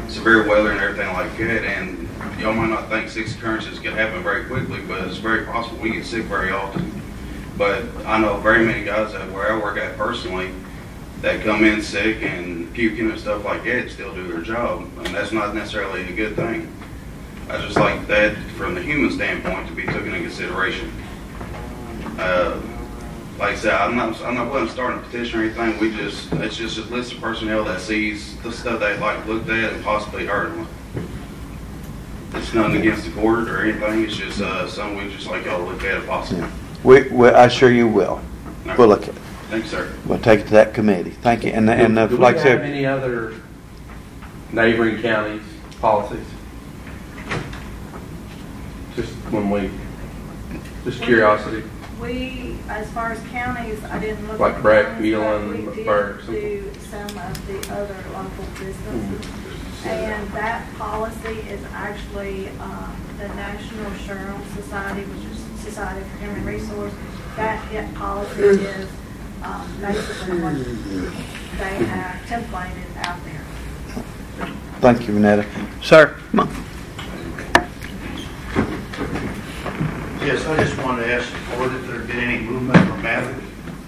severe weather and everything like that, and y'all might not think six occurrences can happen very quickly, but it's very possible we get sick very often. But I know very many guys that where I work at personally that come in sick and puking and stuff like that still do their job, and that's not necessarily a good thing. I just like that from the human standpoint to be taken into consideration. Uh, like I said, I'm not, I'm not willing to start a petition or anything. We just, it's just a list of personnel that sees the stuff they like looked at and possibly heard them. It's nothing against the court or anything. It's just uh, something we just like y'all look at if possible. We, we, I sure you will. We'll look at it. Thanks, sir. We'll take it to that committee. Thank you. And, and uh, Do we like I have said, any other neighboring counties policies? Just when we, just curiosity. We, as far as counties, I didn't look. Like at the Breck, counties, but Muehlin, We Burke, did do some of the other local businesses. And that policy is actually, um, the National SHRM Society, which is Society for Human Resource. That hit policy is, um, basically what they have templated out there. thank you, Renetta. Sir, come on. Yes, I just wanted to ask the board if there had been any movement from Maverick.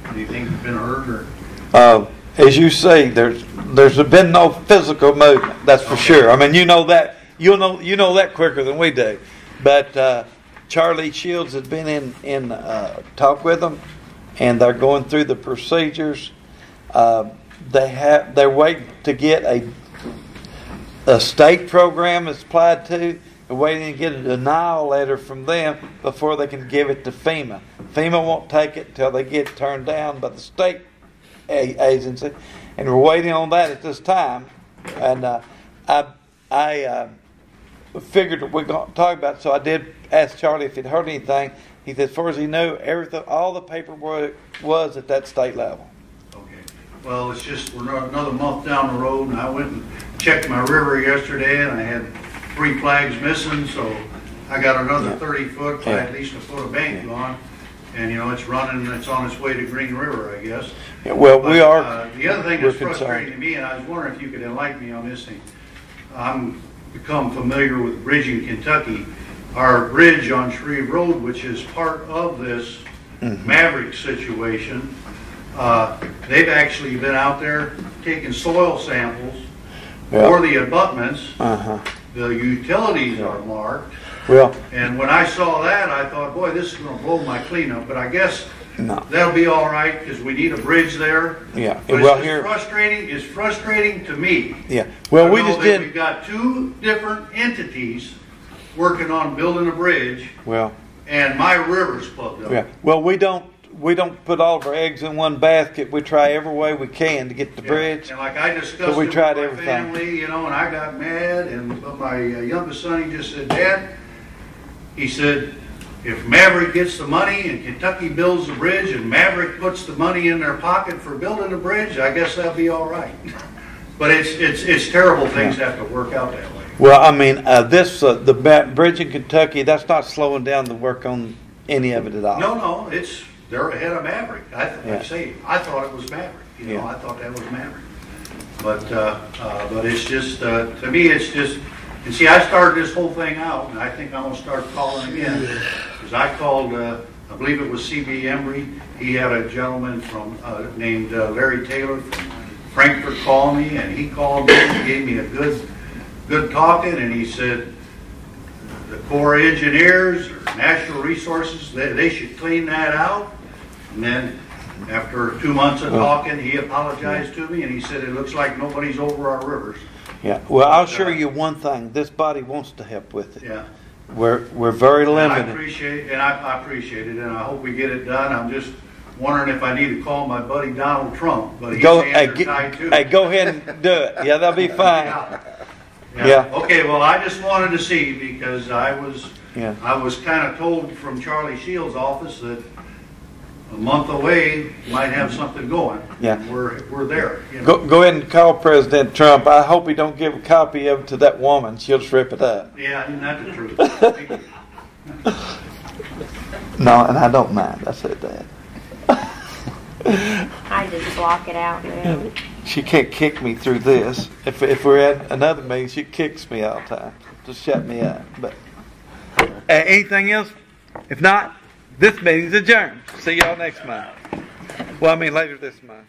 Anything that's been heard or? Uh, as you say, there's there's been no physical movement. That's for sure. I mean, you know that you know you know that quicker than we do. But uh, Charlie Shields has been in in uh, talk with them, and they're going through the procedures. Uh, they have they're waiting to get a a state program is applied to. They're waiting to get a denial letter from them before they can give it to FEMA. FEMA won't take it until they get turned down by the state agency, and we're waiting on that at this time. And uh, I, I uh, figured we're going to talk about. it, So I did ask Charlie if he'd heard anything. He said, as far as he knew, everything, all the paperwork was at that state level. Okay. Well, it's just, we're not- another month down the road, and I went and checked my river yesterday, and I had three flags missing, so I got another thirty foot, by at least a foot of bank gone, And, you know, it's running, and it's on its way to Green River, I guess. Yeah, well, we are- uh, The other thing that's frustrating to me, and I was wondering if you could enlighten me on this thing. I'm become familiar with Bridging Kentucky. Our bridge on Shreve Road, which is part of this Mm-hmm. Maverick situation, uh, they've actually been out there taking soil samples for the abutments. Uh huh. The utilities are marked. Well, And when I saw that, I thought, boy, this is gonna blow my cleanup, but I guess no. that'll be all right, because we need a bridge there. Yeah. But Well, it's here. frustrating, it's frustrating to me. Yeah. Well, we just did. We've got two different entities working on building a bridge, Well, and my river's plugged up. yeah. Well, we don't. We don't put all of our eggs in one basket. We try every way we can to get the bridge. And like I discussed So we tried with my everything. family, you know, and I got mad, and but my uh, youngest son, he just said, Dad, he said, if Maverick gets the money and Kentucky builds the bridge and Maverick puts the money in their pocket for building the bridge, I guess that'll be all right. [laughs] But it's, it's, it's terrible things have to work out that way. Well, I mean, uh, this uh, the bridge in Kentucky. That's not slowing down the work on any of it at all. No, no, it's, they're ahead of Maverick. I, th- Yeah. I say, I thought it was Maverick, you know, Yeah. I thought that was Maverick. But, uh, uh, but it's just, uh, to me, it's just, and see, I started this whole thing out, and I think I'm gonna start calling again. Because I called, uh, I believe it was CB Embry, he had a gentleman from, uh, named uh, Larry Taylor from Frankfort call me, and he called me, and gave me a good, good talking, and he said, the Corps of Engineers or National Resources, they, they should clean that out. And then, after two months of talking, he apologized to me and he said, it looks like nobody's over our rivers. Yeah. Well, I'll assure you one thing. This body wants to help with it. Yeah. We're we're very And I limited. appreciate, and I, I appreciate it, and I hope we get it done. I'm just wondering if I need to call my buddy Donald Trump, but he's Go, hey, get- hey, go ahead and do it. Yeah, that'll be [laughs] fine. Yeah. Okay, well, I just wanted to see because I was, Yeah. I was kind of told from Charlie Shields' office that a month away, might have something going. Yeah. We're, we're there. you know. Go, go ahead and call President Trump. I hope he don't give a copy of it to that woman. She'll just rip it up. Yeah, isn't that the truth? [laughs] No, and I don't mind. I said that. [laughs] I just block it out now. She can't kick me through this. If, if we're at another meeting, she kicks me all the time. Just shut me up. But uh, anything else? If not, this meeting's adjourned. See y'all next month. Well, I mean later this month.